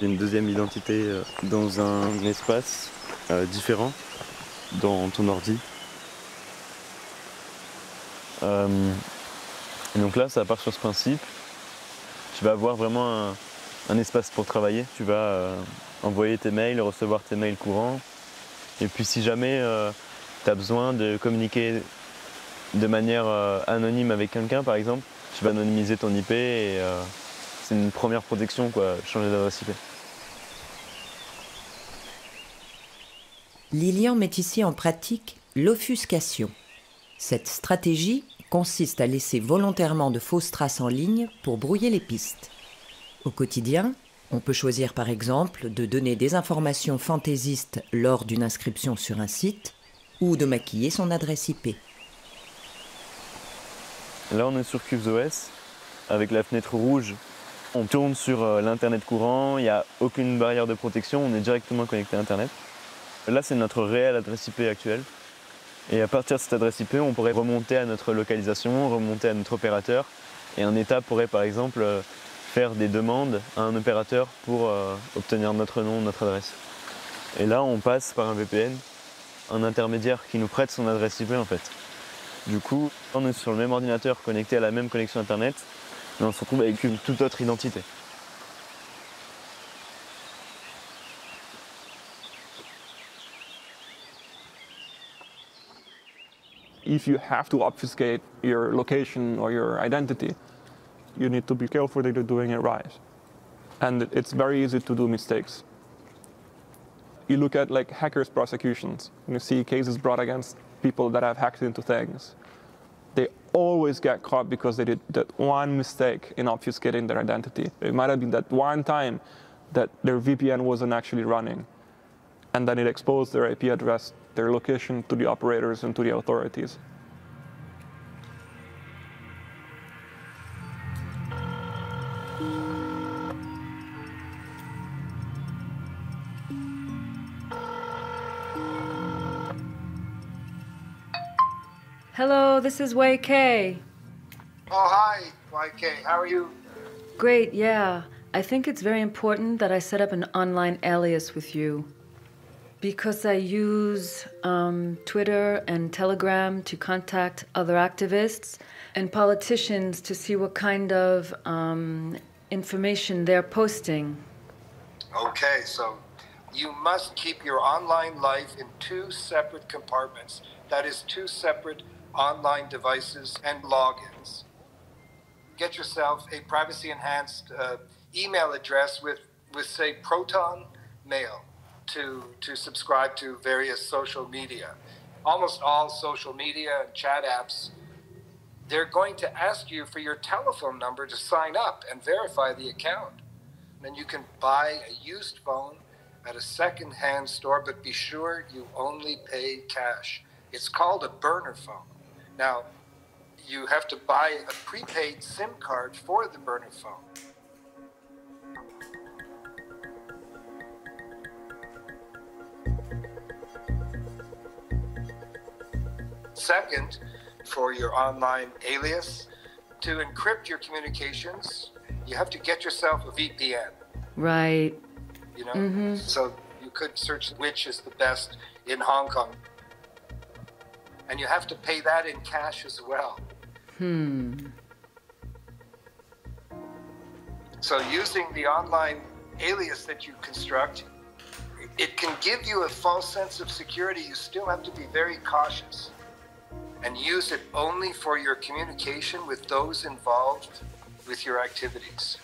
une deuxième identité dans un espace différent dans ton ordi. Et donc là, ça part sur ce principe. Tu vas avoir vraiment un, espace pour travailler. Tu vas euh, envoyer tes mails, recevoir tes mails courants. Et puis si jamais tu as besoin de communiquer de manière anonyme avec quelqu'un, par exemple, tu vas anonymiser ton IP et c'est une première protection, quoi, changer d'adresse IP. Lilian met ici en pratique l'offuscation. Cette stratégie consiste à laisser volontairement de fausses traces en ligne pour brouiller les pistes. Au quotidien, on peut choisir par exemple de donner des informations fantaisistes lors d'une inscription sur un site ou de maquiller son adresse IP. Là, on est sur CubesOS avec la fenêtre rouge. On tourne sur euh, l'Internet courant, il n'y a aucune barrière de protection, on est directement connecté à Internet. Là, c'est notre réelle adresse IP actuelle. Et à partir de cette adresse IP, on pourrait remonter à notre localisation, remonter à notre opérateur. Et un État pourrait par exemple euh, faire des demandes à un opérateur pour euh, obtenir notre nom, notre adresse. Et là, on passe par un VPN, un intermédiaire qui nous prête son adresse IP en fait. Du coup, on est sur le même ordinateur connecté à la même connexion Internet, mais on se retrouve avec une toute autre identité. If you have to obfuscate your location or your identity, you need to be careful that you're doing it right. And it's very easy to do mistakes. You look at like hackers prosecutions, you see cases brought against people that have hacked into things. They always get caught because they did that one mistake in obfuscating their identity. It might have been that one time that their VPN wasn't actually running, and then it exposed their IP address their location to the operators and to the authorities. Hello, this is Wei K. Oh, hi, YK. How are you? Great, yeah. I think it's very important that I set up an online alias with you because I use um, Twitter and Telegram to contact other activists and politicians to see what kind of um, information they're posting. Okay, so you must keep your online life in two separate compartments. That is, two separate online devices and logins. Get yourself a privacy enhanced uh, email address with, with, say, Proton Mail to, to subscribe to various social media. Almost all social media and chat apps, they're going to ask you for your telephone number to sign up and verify the account. Then you can buy a used phone at a second-hand store, but be sure you only pay cash. It's called a burner phone. Now, you have to buy a prepaid SIM card for the burner phone. Second, for your online alias, to encrypt your communications, you have to get yourself a VPN. Right. You know, Mhm. so you could search which is the best in Hong Kong, and you have to pay that in cash as well. Hmm. So using the online alias that you construct, it can give you a false sense of security. You still have to be very cautious and use it only for your communication with those involved with your activities.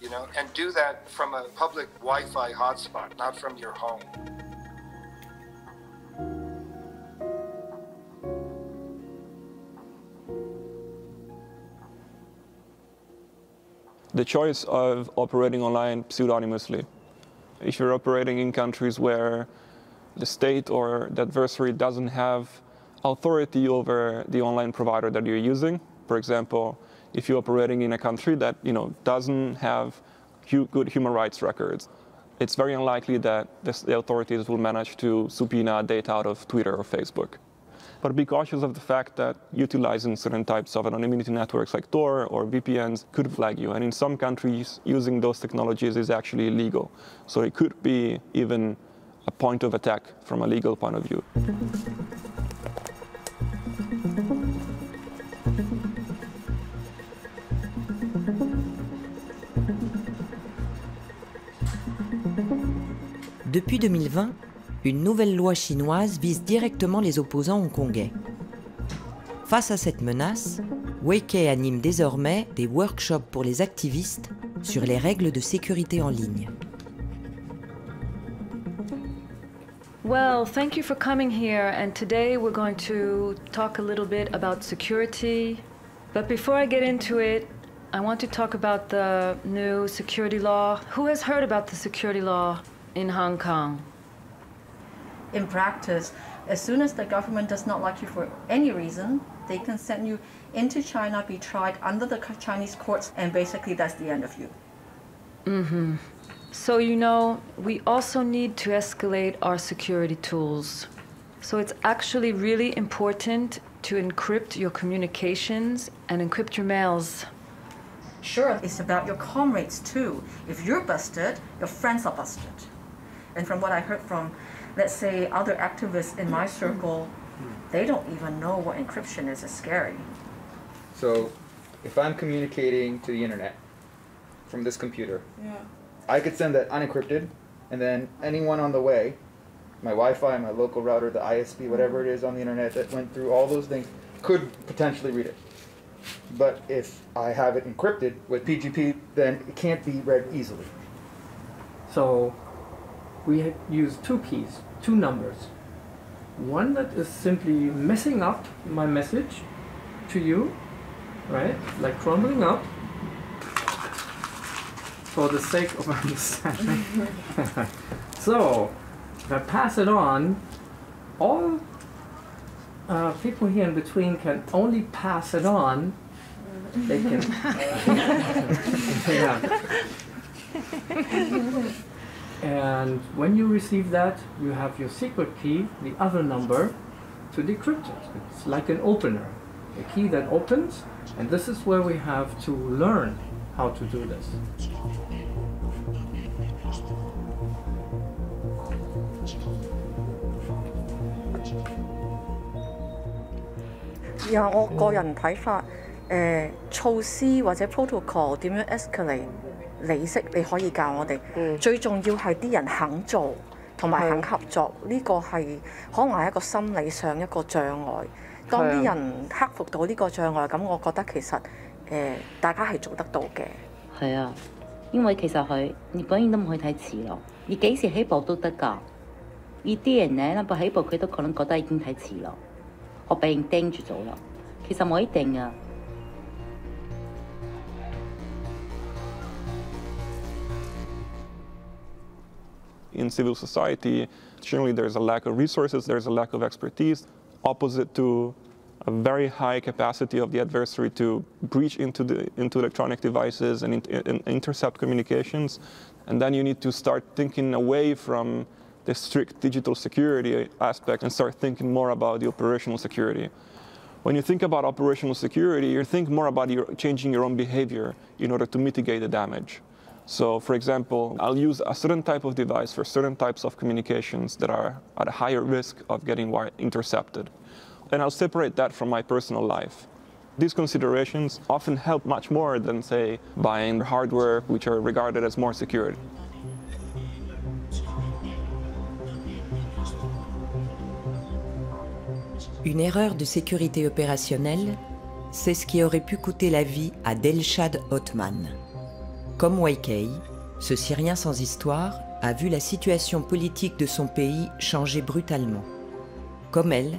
You know, and do that from a public Wi-Fi hotspot, not from your home. the choice of operating online pseudonymously. If you're operating in countries where the state or the adversary doesn't have authority over the online provider that you're using, for example, if you're operating in a country that you know doesn't have good human rights records, it's very unlikely that the authorities will manage to subpoena data out of Twitter or Facebook but be cautious of the fact that utilizing certain types of anonymity networks like Tor or VPNs could flag you. And in some countries, using those technologies is actually illegal. So it could be even a point of attack from a legal point of view. Depuis 2020, une nouvelle loi chinoise vise directement les opposants hongkongais. Face à cette menace, Weikei anime désormais des workshops pour les activistes sur les règles de sécurité en ligne. Well, thank you for coming here, and today we're going to talk a little bit about security. But before I get into it, I want to talk about the new security law. Who has heard about the security law in Hong Kong? In practice, as soon as the government does not like you for any reason, they can send you into China, be tried under the Chinese courts, and basically that's the end of you. Mm-hmm. So, you know, we also need to escalate our security tools. So, it's actually really important to encrypt your communications and encrypt your mails. Sure, it's about your comrades too. If you're busted, your friends are busted. And from what I heard from, let's say, other activists in my circle, they don't even know what encryption is. It's scary. So, if I'm communicating to the internet from this computer, Yeah. I could send that unencrypted, and then anyone on the way, my Wi-Fi, my local router, the ISP, whatever it is on the internet that went through all those things, could potentially read it. But if I have it encrypted with PGP, then it can't be read easily. So we use two keys, two numbers. One that is simply messing up my message to you, right? Like crumbling up for the sake of understanding. so if I pass it on, all uh, people here in between can only pass it on. They can. yeah. And when you receive that, you have your secret key, the other number, to decrypt it. It's like an opener, a key that opens, and this is where we have to learn how to do this. 然後我個人睇法，誒、措施或者 protocol 點樣 escalate 理識，你可以教我哋。最重要係啲人肯做，同埋肯合作。呢、個係可能係一個心理上一個障礙。當啲係啊人克服到呢個障礙，咁我覺得其實誒、大家係做得到嘅。係啊，因為其實佢你永遠都唔可以睇遲咯，你幾時起步都得㗎。呢啲人咧，諗起步佢都可能覺得已經睇遲咯， 我俾人盯住咗啦。其实冇一定啊。 in civil society, generally there's a lack of resources, there's a lack of expertise, opposite to a very high capacity of the adversary to breach into, the, into electronic devices and, in- and intercept communications. And then you need to start thinking away from the strict digital security aspect and start thinking more about the operational security. When you think about operational security, you think more about your, changing your own behavior in order to mitigate the damage. So, for example, I'll use a certain type of device for certain types of communications that are at a higher risk of getting intercepted. And I'll separate that from my personal life. These considerations often help much more than, say, buying hardware which are regarded as more secure. Une erreur de sécurité opérationnelle, c'est ce qui aurait pu coûter la vie à Delshad Othman. Comme Waikei, ce Syrien sans histoire a vu la situation politique de son pays changer brutalement. Comme elle,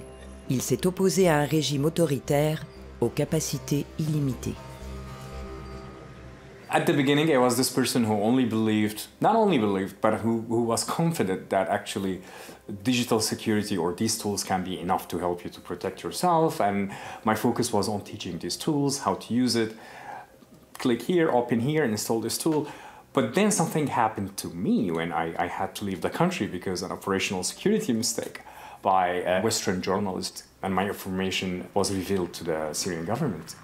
il s'est opposé à un régime autoritaire aux capacités illimitées. At the beginning, I was this person who only believed, not only believed, but who, who was confident that actually digital security or these tools can be enough to help you to protect yourself. And my focus was on teaching these tools, how to use it. Click here, open here, and install this tool. But then something happened to me when I, I had to leave the country because an operational security mistake by a Western journalist, and my information was revealed to the Syrian government.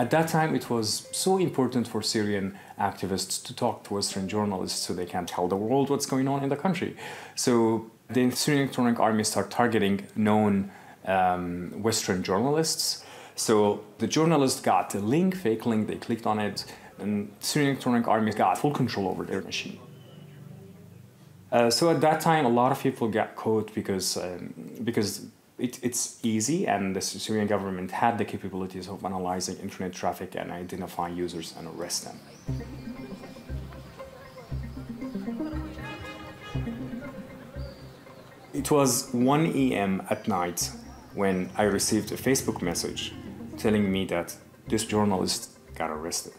At that time, it was so important for Syrian activists to talk to Western journalists so they can tell the world what's going on in the country. So The Syrian Electronic Army start targeting known um, Western journalists. So the journalists got a link, fake link, they clicked on it, and Syrian Electronic Army got full control over their machine. Uh, so at that time, a lot of people got caught because um, because it, it's easy, and the Syrian government had the capabilities of analyzing internet traffic and identifying users and arrest them. It was 1 a.m. at night when I received a Facebook message telling me that this journalist got arrested.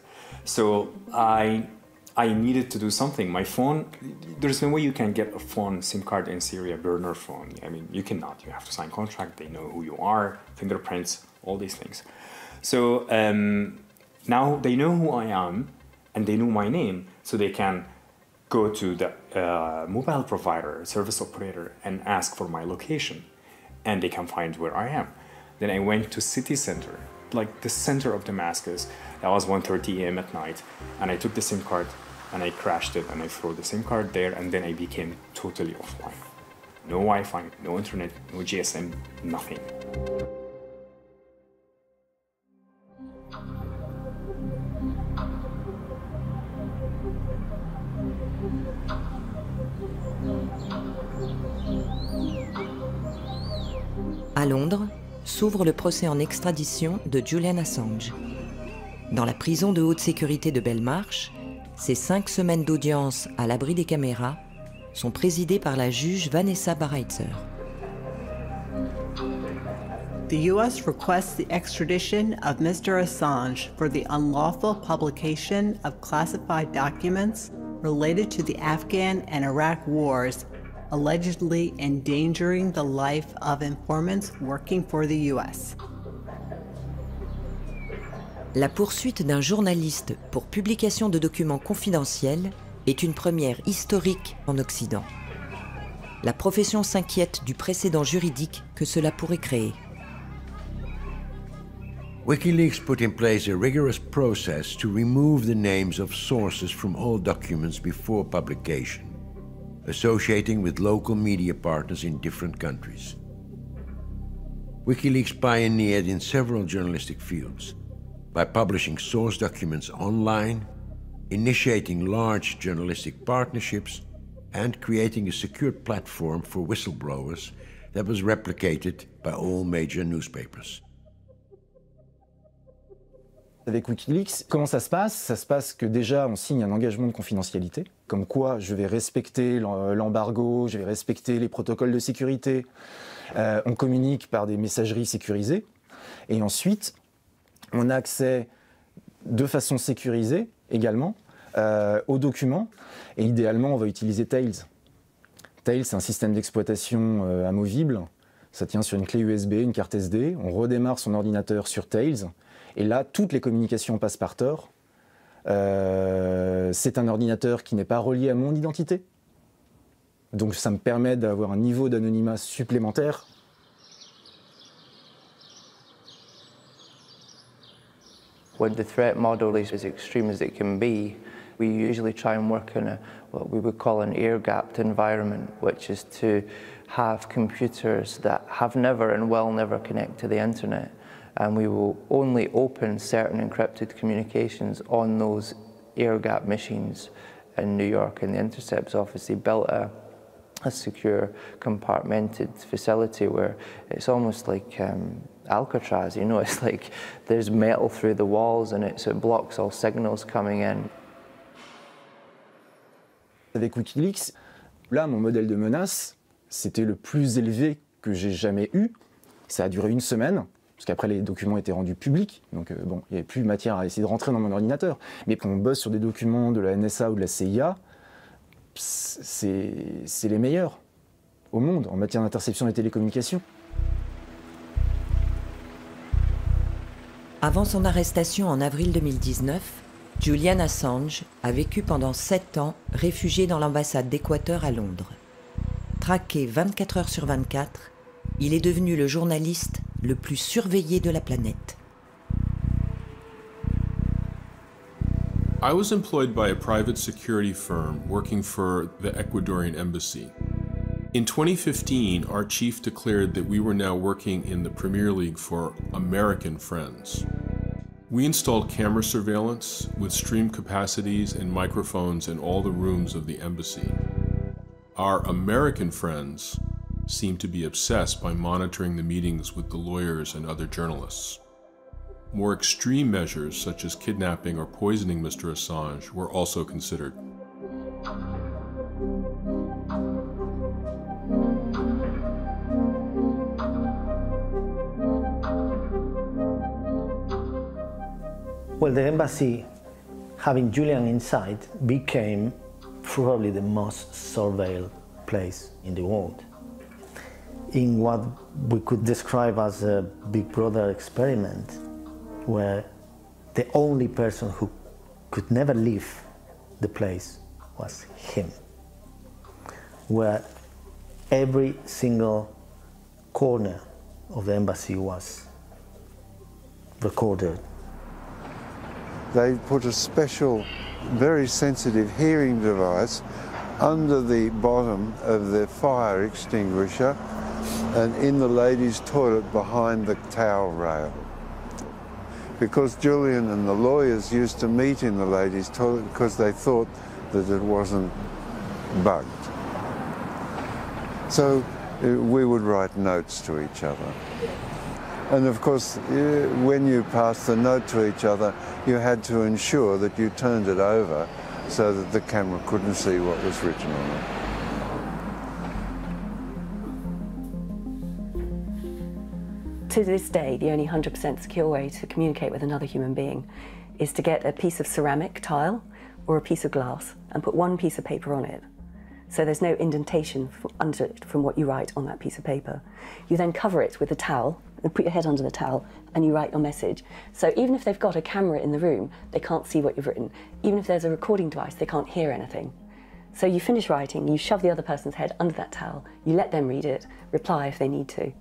So I I needed to do something. My phone, there's no way you can get a phone SIM card in Syria, burner phone. I mean, you cannot. You have to sign contract. They know who you are, fingerprints, all these things. So um, now they know who I am, and they know my name, so they can go to the uh, mobile provider, service operator, and ask for my location, and they can find where I am. Then I went to city center, like the center of Damascus. That was 1:30 a.m. at night, and I took the SIM card and I crashed it and I threw the SIM card there, and then I became totally offline. No Wi-Fi, no internet, no GSM, nothing. À Londres, s'ouvre le procès en extradition de Julian Assange. Dans la prison de haute sécurité de Belmarsh, ces cinq semaines d'audience à l'abri des caméras sont présidées par la juge Vanessa Bareitzer. The U.S. requests the extradition of Mr. Assange for the unlawful publication of classified documents related to the Afghan and Iraq wars, allegedly endangering the life of informants working for the U.S. La poursuite d'un journaliste pour publication de documents confidentiels est une première historique en Occident. La profession s'inquiète du précédent juridique que cela pourrait créer. WikiLeaks put in place a rigorous process to remove the names of sources from all documents before publication, associating with local media partners in different countries. WikiLeaks pioneered in several journalistic fields by publishing source documents online, initiating large journalistic partnerships, and creating a secure platform for whistleblowers that was replicated by all major newspapers. Avec Wikileaks, comment ça se passe? Ça se passe que déjà on signe un engagement de confidentialité, comme quoi je vais respecter l'embargo, je vais respecter les protocoles de sécurité. Euh, on communique par des messageries sécurisées. Et ensuite, on a accès de façon sécurisée également euh, aux documents. Et idéalement, on va utiliser Tails. Tails, c'est un système d'exploitation euh, amovible. Ça tient sur une clé USB, une carte SD. On redémarre son ordinateur sur Tails. Et là, toutes les communications passent par Tor. Euh, c'est un ordinateur qui n'est pas relié à mon identité. Donc ça me permet d'avoir un niveau d'anonymat supplémentaire When the threat model is as extreme as it can be, we usually try and work in a, what we would call an air-gapped environment, which is to have computers that have never and will never connect to the internet. And we will only open certain encrypted communications on those air-gapped machines in New York. And the Intercepts office. They built a, a secure compartmented facility where it's almost like um, Alcatraz, you know, it's like there's metal through the walls and it, so it blocks all signals coming in. Avec Wikileaks, là, mon modèle de menace, c'était le plus élevé que j'ai jamais eu. Ça a duré une semaine, parce qu'après les documents étaient rendus publics, donc euh, bon, il n'y avait plus matière à essayer de rentrer dans mon ordinateur. Mais quand on bosse sur des documents de la NSA ou de la CIA, c'est les meilleurs au monde en matière d'interception des télécommunications. Avant son arrestation en avril 2019, Julian Assange a vécu pendant sept ans réfugié dans l'ambassade d'Équateur à Londres. Traqué 24 heures sur 24, il est devenu le journaliste le plus surveillé de la planète. I was employed by a private security firm working for the Ecuadorian embassy. In 2015, our chief declared that we were now working in the Premier League for American friends. We installed camera surveillance with stream capacities and microphones in all the rooms of the embassy. Our American friends seemed to be obsessed by monitoring the meetings with the lawyers and other journalists. More extreme measures, such as kidnapping or poisoning Mr. Assange, were also considered. Well, the embassy, having Julian inside, became probably the most surveilled place in the world. In what we could describe as a Big Brother experiment, where the only person who could never leave the place was him, where every single corner of the embassy was recorded. They put a special, very sensitive hearing device under the bottom of the fire extinguisher and in the ladies' toilet behind the towel rail because Julian and the lawyers used to meet in the ladies' toilet because they thought that it wasn't bugged. So uh, we would write notes to each other. And of course, when you passed the note to each other, you had to ensure that you turned it over so that the camera couldn't see what was written on it. To this day, the only 100% secure way to communicate with another human being is to get a piece of ceramic tile or a piece of glass and put one piece of paper on it. So there's no indentation under from what you write on that piece of paper. You then cover it with a towel and put your head under the towel and you write your message. So even if they've got a camera in the room, they can't see what you've written. Even if there's a recording device, they can't hear anything. So you finish writing, you shove the other person's head under that towel, you let them read it, reply if they need to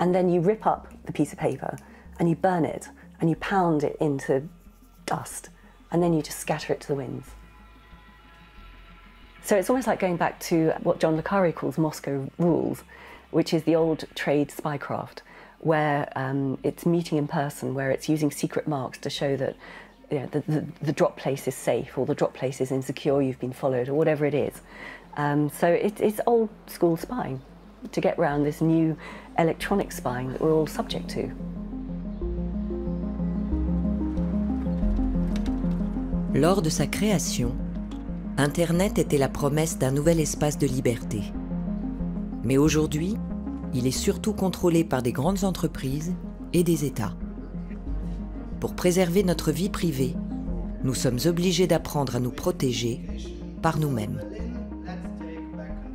and then you rip up the piece of paper and you burn it and you pound it into dust and then you just scatter it to the winds. So it's almost like going back to what John Le Carre calls Moscow rules, which is the old trade spycraft, where um, it's meeting in person, where it's using secret marks to show that you know, the, the, the, drop place is safe or the drop place is insecure, you've been followed, or whatever it is. Um, so it, it's old school spying to get around this new electronic spying that we're all subject to. Lors de sa création, Internet était la promesse d'un nouvel espace de liberté. Mais aujourd'hui, il est surtout contrôlé par des grandes entreprises et des États. Pour préserver notre vie privée, nous sommes obligés d'apprendre à nous protéger par nous-mêmes.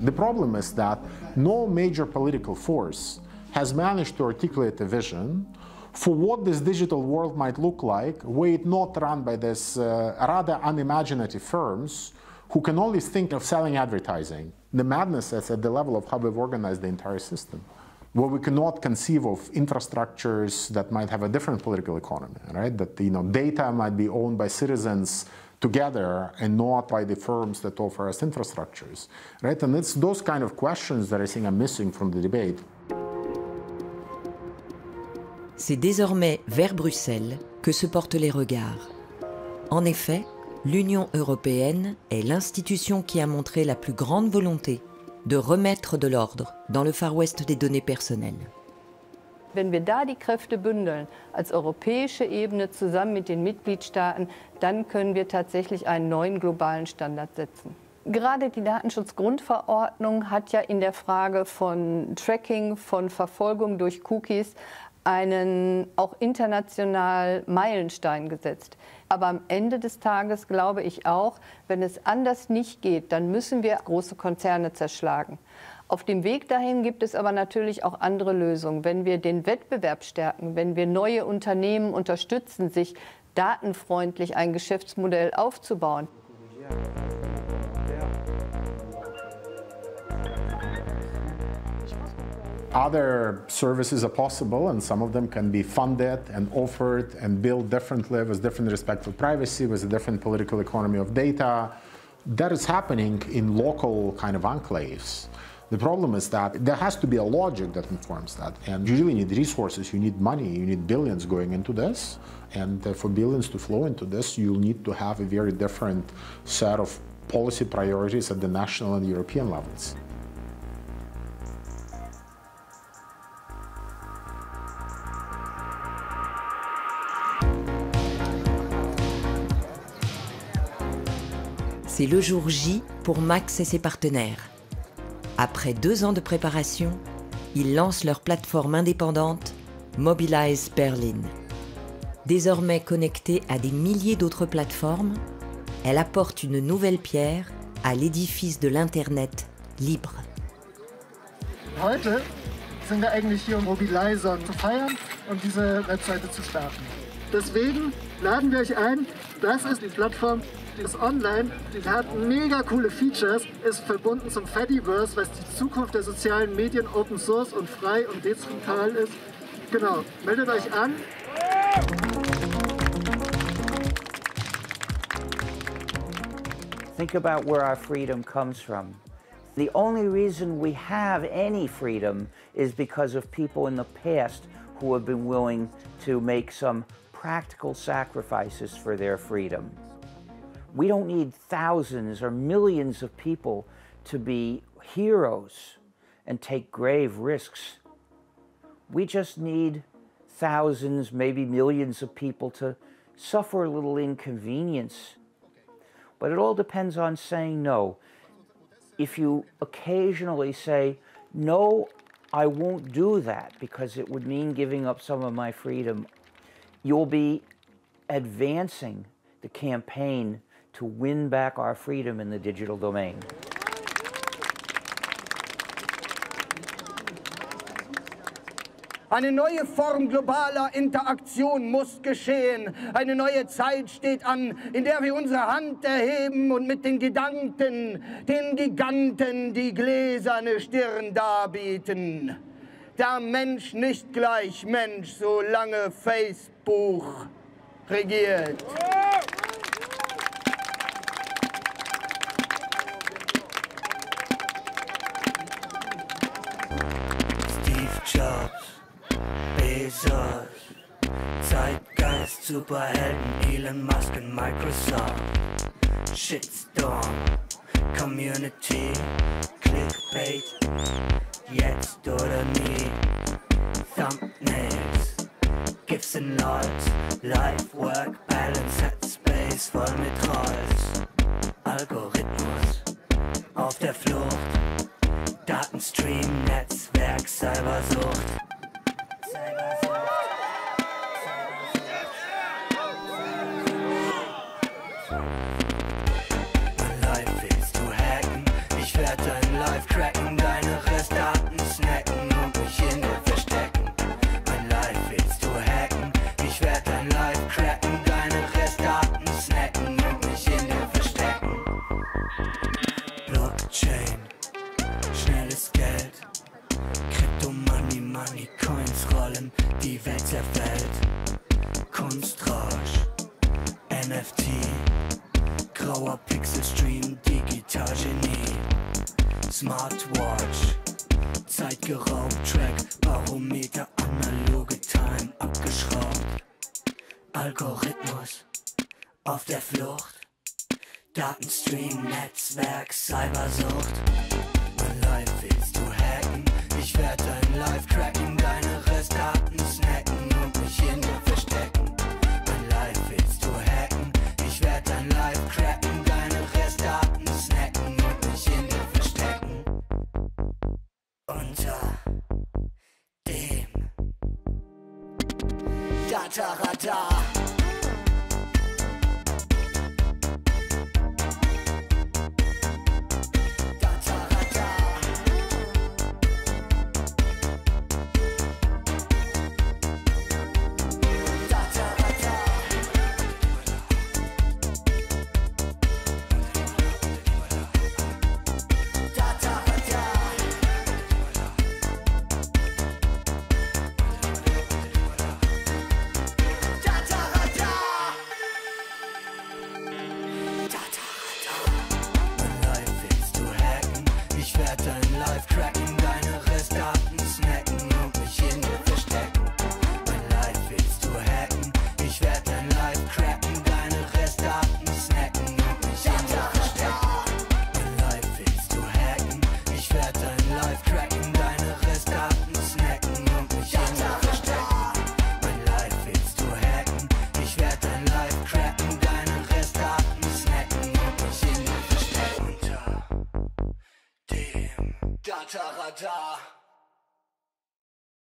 The problem is that no major political force has managed to articulate a vision for what this digital world might look like were it not run by these uh, rather unimaginative firms who can only think of selling advertising. The madness is at the level of how we've organized the entire system, where we cannot conceive of infrastructures that might have a different political economy, right? That you know, data might be owned by citizens together and not by the firms that offer us infrastructures, right? And it's those kind of questions that I think are missing from the debate. C'est désormais vers Bruxelles que se portent les regards. En effet, l'Union européenne est l'institution qui a montré la plus grande volonté de remettre de l'ordre dans le Far West des données personnelles. Wenn wir da die Kräfte bündeln, als europäische Ebene zusammen mit den Mitgliedstaaten, dann können wir tatsächlich einen neuen globalen Standard setzen. Gerade die Datenschutzgrundverordnung hat ja in der Frage von Tracking, von Verfolgung durch Cookies einen auch international Meilenstein gesetzt. Aber am Ende des Tages glaube ich auch, wenn es anders nicht geht, dann müssen wir große Konzerne zerschlagen. Auf dem Weg dahin gibt es aber natürlich auch andere Lösungen. Wenn wir den Wettbewerb stärken, wenn wir neue Unternehmen unterstützen, sich datenfreundlich ein Geschäftsmodell aufzubauen. Other services are possible, and some of them can be funded and offered and built differently with different respect for privacy, with a different political economy of data. That is happening in local kind of enclaves. The problem is that there has to be a logic that informs that. And you really need resources, you need money, you need billions going into this. And uh, for billions to flow into this, you'll need to have a very different set of policy priorities at the national and European levels. C'est le jour J pour Max et ses partenaires. Après deux ans de préparation, ils lancent leur plateforme indépendante Mobilize Berlin. Désormais connectée à des milliers d'autres plateformes, elle apporte une nouvelle pierre à l'édifice de l'Internet libre. Heute sind wir eigentlich hier, um Mobilizer zu feiern und diese Webseite zu starten. Deswegen laden wir euch ein, das ist die Plattform ist online, hat mega coole Features, ist verbunden zum Fediverse, was die Zukunft der sozialen Medien Open Source und frei und dezentral ist. Genau, meldet euch an. Think about where our freedom comes from. The only reason we have any freedom is because of people in the past who have been willing to make some practical sacrifices for their freedom. We don't need thousands or millions of people to be heroes and take grave risks. We just need thousands, maybe millions of people to suffer a little inconvenience. But it all depends on saying no. If you occasionally say, no, I won't do that because it would mean giving up some of my freedom, you'll be advancing the campaign to win back our freedom in the digital domain. Eine neue Form globaler Interaktion muss geschehen. Eine neue Zeit steht an, in der wir unsere Hand erheben und mit den Gedanken den Giganten die gläserne Stirn darbieten. Der Mensch nicht gleich Mensch, solange Facebook regiert. Jobs, Bezos, Zeitgeist, Superhelden, Elon Musk und Microsoft. Shitstorm, Community, Clickbait, jetzt oder nie. Thumbnails, GIFs and LOLs, Life, Work, Balance, Headspace voll mit Trolls. Algorithmus, auf der Flucht. Datenstream, Netzwerk, Cybersucht.